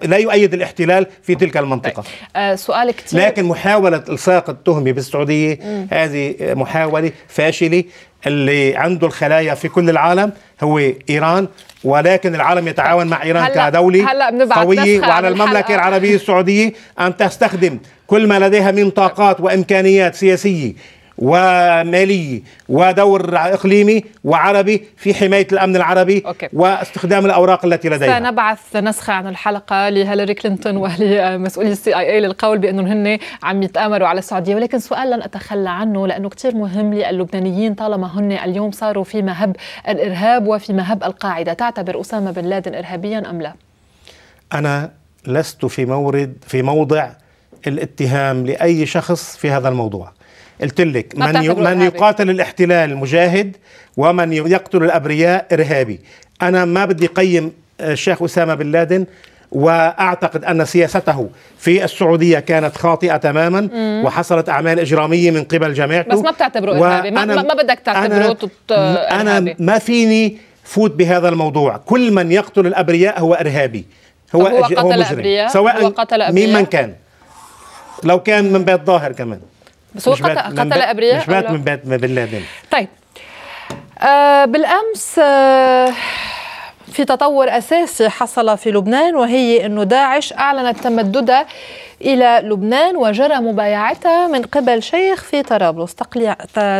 لا يؤيد الاحتلال في تلك المنطقة طيب. آه سؤال كتير لكن محاولة إلصاق التهمة بالسعودية مم. هذه محاولة فاشلة اللي عنده الخلايا في كل العالم هو إيران ولكن العالم يتعاون مع إيران هلأ كدولة هلأ قوية وعلى المملكة العربية السعودية أن تستخدم كل ما لديها من طاقات وإمكانيات سياسية ومالية ودور إقليمي وعربي في حماية الأمن العربي okay. واستخدام الأوراق التي لديها سنبعث نسخة عن الحلقة لهيلاري كلينتون ولمسؤولي ال CIA للقول بأنهم هن عم يتآمروا على السعودية ولكن سؤال لن أتخلى عنه لأنه كتير مهم للبنانيين طالما هن اليوم صاروا في مهب الإرهاب وفي مهب القاعدة تعتبر أسامة بن لادن إرهابيا أم لا؟ أنا لست في مورد في موضع الاتهام لأي شخص في هذا الموضوع قلت لك من من يقاتل الاحتلال مجاهد ومن يقتل الأبرياء إرهابي. أنا ما بدي قيم الشيخ أسامة بن لادن وأعتقد أن سياسته في السعودية كانت خاطئة تماما مم. وحصلت أعمال إجرامية من قبل جماعته بس ما بتعتبره إرهابي. ما, ما بدك تعتبره أنا, أنا ما فيني فوت بهذا الموضوع. كل من يقتل الأبرياء هو إرهابي. هو هو قتل هو مجرم. سواء هو قتل مين من كان. لو كان من بيت ظاهر كمان. بس هو قتل, قتل أبرياء مش مات من بيت بن لادن طيب. آه بالأمس آه في تطور أساسي حصل في لبنان وهي إنه داعش أعلنت تمددها إلى لبنان وجرى مبايعتها من قبل شيخ في طرابلس. تقليع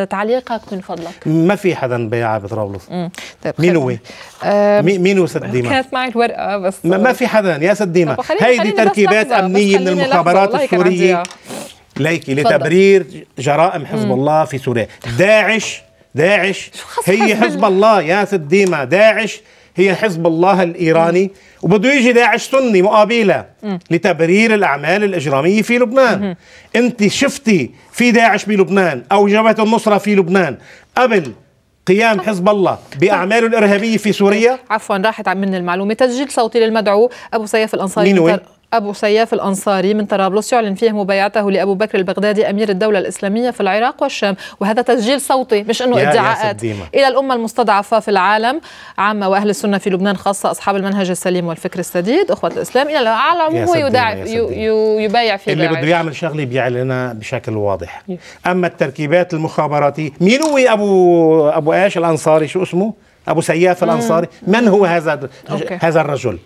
تعليقك من فضلك. ما في حدا بايعها بطرابلس. طيب مين هو؟ آه مين هو سد ديما؟ كانت معي الورقة بس ما, ما في حدا. يا سد ديما. هيدي تركيبات أمنية من المخابرات السوريه ليكي لتبرير جرائم حزب الله في سوريا. داعش داعش هي حزب الله يا ست ديما. داعش هي حزب الله الإيراني. وبده يجي داعش سني مقابلة لتبرير الأعمال الإجرامية في لبنان. أنت شفتي في داعش بلبنان أو جبهة النصرة في لبنان قبل قيام حزب الله بأعماله الإرهابية في سوريا؟ عفوا راحت من المعلومة. تسجيل صوتي للمدعو أبو سيف الأنصاري. مين وين؟ أبو سياف الأنصاري من طرابلس يعلن فيه مبايعته لأبو بكر البغدادي أمير الدولة الإسلامية في العراق والشام وهذا تسجيل صوتي مش أنه ادعاءات إلى الأمة المستضعفة في العالم عامة وأهل السنة في لبنان خاصة أصحاب المنهج السليم والفكر السديد أخوة الإسلام. إلى العالم هو يداع يبايع في اللي بده يعمل شغلة بيعلنها بشكل واضح. أما التركيبات المخابراتية مين هو أبو أبو إيش الأنصاري؟ شو اسمه؟ أبو سياف الأنصاري. من هو هذا هذا الرجل؟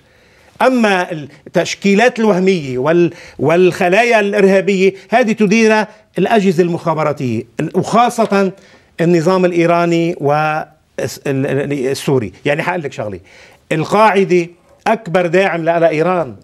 أما التشكيلات الوهمية وال والخلايا الإرهابية هذه تديرها الأجهزة المخابراتية وخاصة النظام الإيراني والسوري يعني حقول لك شغلة القاعدة أكبر داعم لايران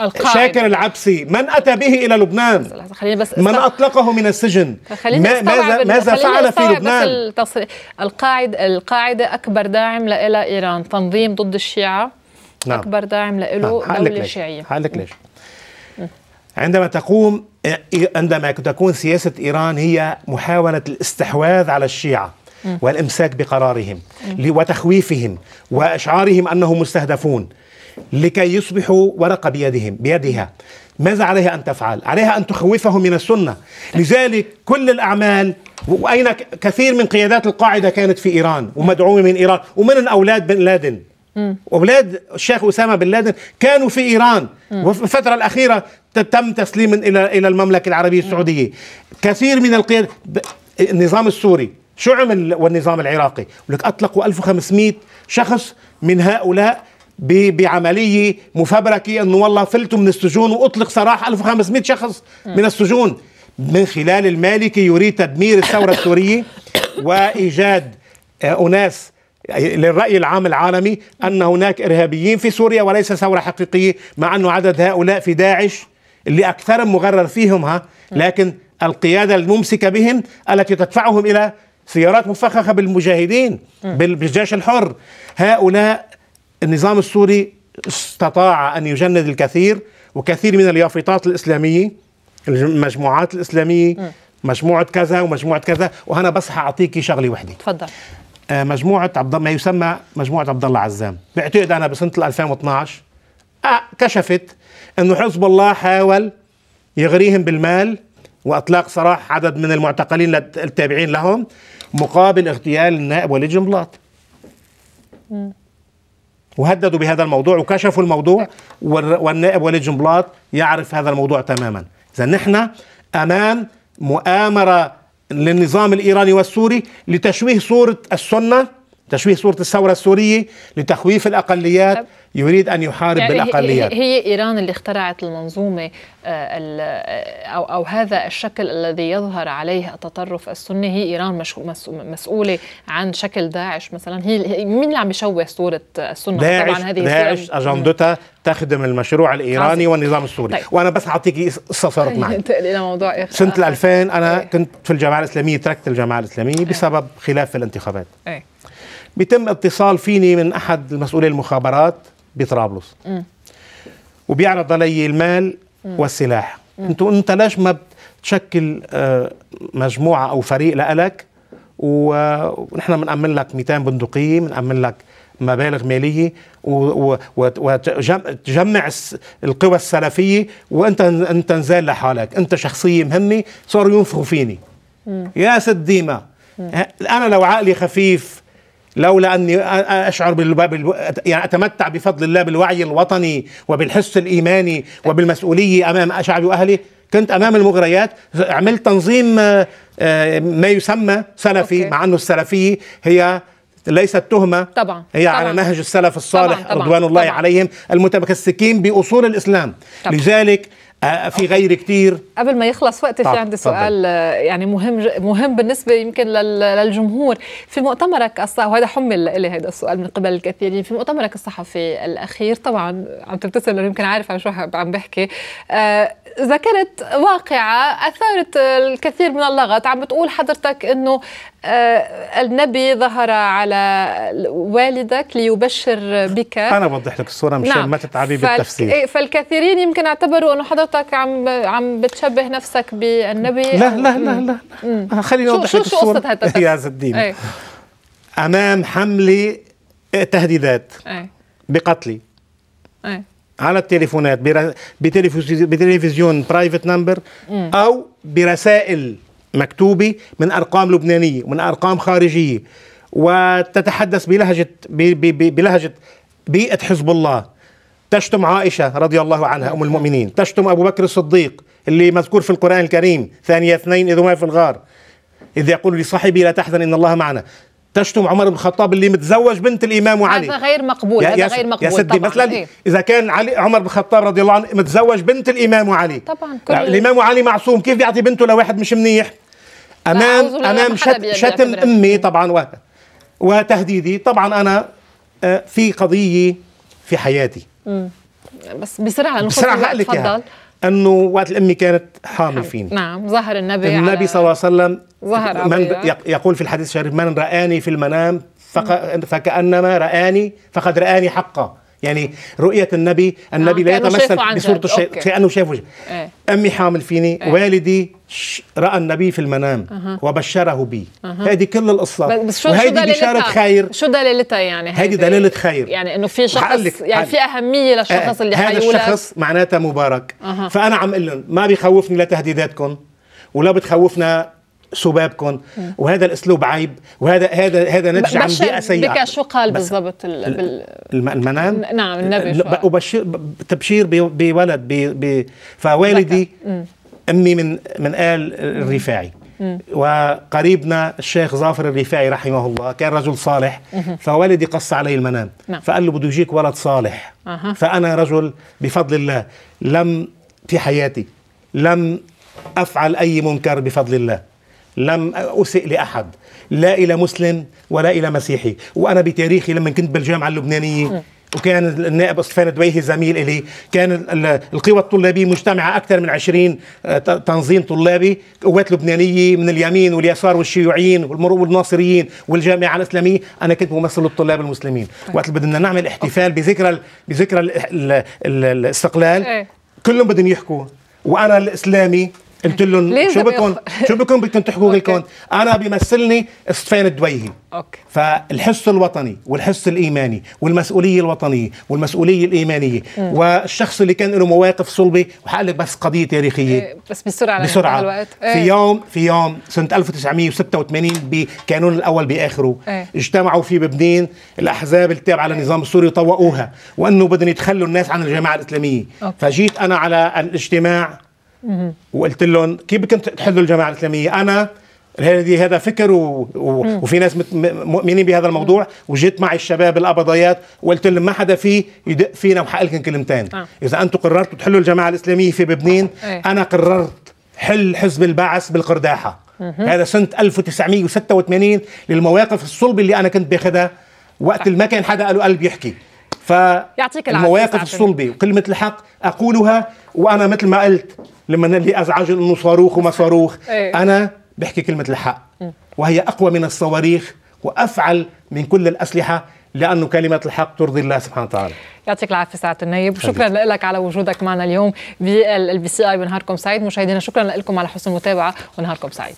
القاعدة. شاكر العبسي من أتى به إلى لبنان. خليني بس من أطلقه من السجن. ما ماذا ماذا فعل في لبنان؟ بس القاعده القاعدة أكبر داعم لها إيران. تنظيم ضد الشيعة. نعم. أكبر داعم له نعم. دولة شيعية. حالك ليش؟ عندما تقوم عندما تكون سياسة إيران هي محاولة الاستحواذ على الشيعة والإمساك بقرارهم وتخويفهم وأشعارهم أنهم مستهدفون لكي يصبحوا ورقة بيدهم بيدها. ماذا عليها أن تفعل؟ عليها أن تخوفهم من السنة، لذلك كل الأعمال وأين كثير من قيادات القاعدة كانت في إيران ومدعومة من إيران ومن أولاد بن لادن. أولاد الشيخ أسامة بن لادن كانوا في إيران. وفي الفترة الأخيرة تم تسليم إلى إلى المملكة العربية السعودية. كثير من القيادة النظام السوري شو عمل والنظام العراقي؟ لك أطلقوا 1500 شخص من هؤلاء بعملية مفبركة إنه والله فلتوا من السجون وأطلق سراح 1500 شخص من السجون. من خلال المالكي يريد تدمير الثورة السورية وإيجاد أناس للرأي العام العالمي أن هناك إرهابيين في سوريا وليس ثورة حقيقية مع أنه عدد هؤلاء في داعش اللي أكثرهم مغرر فيهم ها لكن القيادة الممسكة بهم التي تدفعهم إلى سيارات مفخخة بالمجاهدين بالجيش الحر. هؤلاء النظام السوري استطاع أن يجند الكثير وكثير من اليافطات الإسلامية المجموعات الإسلامية مجموعة كذا ومجموعة كذا وأنا بس حأعطيكي شغلة وحدة تفضل. آه، مجموعة عبد ما يسمى مجموعة عبد الله عزام. بعتقد أنا بسنة 2012 آه كشفت أنه حزب الله حاول يغريهم بالمال وإطلاق سراح عدد من المعتقلين التابعين لهم مقابل اغتيال النائب وليد جنبلاط وهددوا بهذا الموضوع وكشفوا الموضوع والنائب وليد جنبلاط يعرف هذا الموضوع تماما. إذا نحن أمام مؤامرة للنظام الإيراني والسوري لتشويه صورة السنة تشويه صورة الثورة السورية لتخويف الأقليات يريد أن يحارب يعني بالأقليات. هي إيران اللي اخترعت المنظومة آه، آه، أو, أو هذا الشكل الذي يظهر عليه التطرف السني. هي إيران مش مسؤولة عن شكل داعش مثلا. هي مين اللي عم يشوه صورة السنة؟ داعش طبعا هذه داعش أجندتها تخدم المشروع الإيراني والنظام السوري. طيب. وأنا بس أعطيكي قصة صارت معي. إلى موضوع سنة 2000 أنا أي. كنت في الجامعة الإسلامية تركت الجامعة الإسلامية بسبب خلاف في الانتخابات. أي. بيتم اتصال فيني من أحد مسؤولي المخابرات بطرابلس. وبيعرض علي المال والسلاح. انت انت ليش ما بتشكل آه، مجموعة أو فريق لك ونحن بنأمن لك 200 بندقية بنأمن لك مبالغ مالية وتجمع القوى السلفية وأنت أنت نزال لحالك. أنت شخصية مهمة صاروا ينفخوا فيني. يا سد ديما. أنا لو عقلي خفيف لولا أني أشعر بالباب يعني أتمتع بفضل الله بالوعي الوطني وبالحس الإيماني وبالمسؤولية أمام شعبي واهلي كنت أمام المغريات عملت تنظيم آه، ما يسمى سلفي أوكي. مع أنه السلفية هي ليست تهمة طبعا هي طبعا. على نهج السلف الصالح طبعا. طبعا. رضوان الله طبعا. عليهم المتمسكين بأصول الإسلام طبعا. لذلك في غير كتير. قبل ما يخلص وقتي في عندي سؤال آه، يعني مهم مهم بالنسبة يمكن للجمهور. في مؤتمرك الصحفي وهذا حمل لي هذا السؤال من قبل الكثيرين. في مؤتمرك الصحفي الأخير طبعا عم تبتسم لأنه يمكن عارف عن شو عم بحكي. آه ذكرت واقعة أثارت الكثير من اللغط. عم بتقول حضرتك أنه آه النبي ظهر على والدك ليبشر بك. أنا بوضح لك الصورة مشان نعم. ما تتعبي بالتفسير. إيه، فالكثيرين يمكن اعتبروا أنه حضرتك عم عم بتشبه نفسك بالنبي لا لا لا لا خليني أوضح لك الصورة. يا زدين إيه؟ أمام حملة تهديدات. إيه؟ بقتلي. إيه؟ على التليفونات بتلفزيون private number أو برسائل مكتوبة من أرقام لبنانية ومن أرقام خارجية. وتتحدث بلهجة بلهجة بيئة حزب الله. تشتم عائشة رضي الله عنها أم المؤمنين. تشتم أبو بكر الصديق اللي مذكور في القرآن الكريم ثانية اثنين اذ ما في الغار. إذ يقول لصاحبي لا تحزن إن الله معنا. تشتم عمر بن الخطاب اللي متزوج بنت الإمام علي. هذا غير مقبول هذا غير مقبول يا سيدي مثلا إيه؟ إذا كان علي عمر بن الخطاب رضي الله عنه متزوج بنت الإمام علي. طبعا كل الإمام علي معصوم كيف بيعطي بنته لواحد مش منيح؟ أمام أمام شت شتم أمي طبعا. وتهديدي. طبعا أنا آه، في قضية في حياتي. بس بسرعة بسرعة هقول لك اياها أنه وقت الامي كانت حامل فيني. نعم ظهر النبي النبي صلى الله عليه وسلم ظهر من يقول في الحديث الشريف من رآني في المنام فكأنما رآني فقد رآني حقا. يعني رؤية النبي النبي آه لا يتمثل بصورة الشيء كأنه شافه إيه. أمي حامل فيني إيه. والدي رأى النبي في المنام أه. وبشره بي. أه. هذه كل القصة. بس شو وهيدي بشارة خير. شو دليلتها يعني؟ هيدي دليلة خير. يعني إنه في شخص يعني في أهمية للشخص اللي هذا الشخص معناتها مبارك. أه. فأنا عم أقول لهم ما بيخوفني لتهديداتكم ولا بتخوفنا سبابكم وهذا الأسلوب عيب وهذا هذا هذا نتج عن بيئة سيئة. بك شو قال بالضبط؟ بال... المنام نعم النبي شو وبشير تبشير بولد. فوالدي أمي من من آل الرفاعي. وقريبنا الشيخ ظافر الرفاعي رحمه الله كان رجل صالح فوالدي قص علي المنام نعم. فقال له بده يجيك ولد صالح. فأنا رجل بفضل الله لم في حياتي لم أفعل أي منكر بفضل الله. لم أسئ لأحد. لا إلى مسلم ولا إلى مسيحي. وأنا بتاريخي لما كنت بالجامعة اللبنانية وكان النائب اصطفان دويهي زميل إلي. كان القوى الطلابية مجتمعة أكثر من 20 آه، تنظيم طلابي قوات لبنانية من اليمين واليسار والشيوعيين والناصريين والجامعة الإسلامية. أنا كنت ممثل الطلاب المسلمين. طيب. وقت بدنا نعمل احتفال بذكرى بذكرى الاستقلال إيه. كلهم بدهم يحكوا. وأنا الإسلامي قلت لهم شو بكم شو بكم بدكم تحكوا لكم أنا بيمثلني اسطفان الدويهي okay فالحس الوطني والحس الإيماني والمسؤولية الوطنية والمسؤولية الإيمانية مم. والشخص اللي كان له مواقف صلبة وحقول لك بس قضية تاريخية إيه بس بسرعة بسرعة الوقت. إيه. في يوم في يوم سنة 1986 بكانون الأول بآخره إيه. اجتمعوا في ببنين الأحزاب التابعة للنظام السوري طوقوها وأنه بدهم يتخلوا الناس عن الجماعة الإسلامية okay. فجيت أنا على الاجتماع وقلت لهم كيف بدكم تحلوا الجماعة الإسلامية؟ أنا هذه هذا فكر و... و... وفي ناس مؤمنين بهذا الموضوع وجيت معي الشباب القبضيات وقلت لهم ما حدا في يدق فينا وحق لكم كلمتين. آه. إذا أنتم قررتوا تحلوا الجماعة الإسلامية في ببنين آه. أنا قررت حل حزب البعث بالقرداحة. هذا سنة 1986 للمواقف الصلبه اللي أنا كنت باخذها وقت ما كان حدا له قلب يحكي. ف المواقف الصلبة وكلمه الحق أقولها وأنا مثل ما قلت لما اللي ازعج إنه صاروخ وما صاروخ. إيه. أنا بحكي كلمة الحق. وهي أقوى من الصواريخ وأفعل من كل الأسلحة لأنه كلمة الحق ترضي الله سبحانه وتعالى. يعطيك العافية سعادة النايب. وشكرا لك على وجودك معنا اليوم بال LBCI ونهاركم سعيد. مشاهدينا شكرا لكم على حسن المتابعة. ونهاركم سعيد.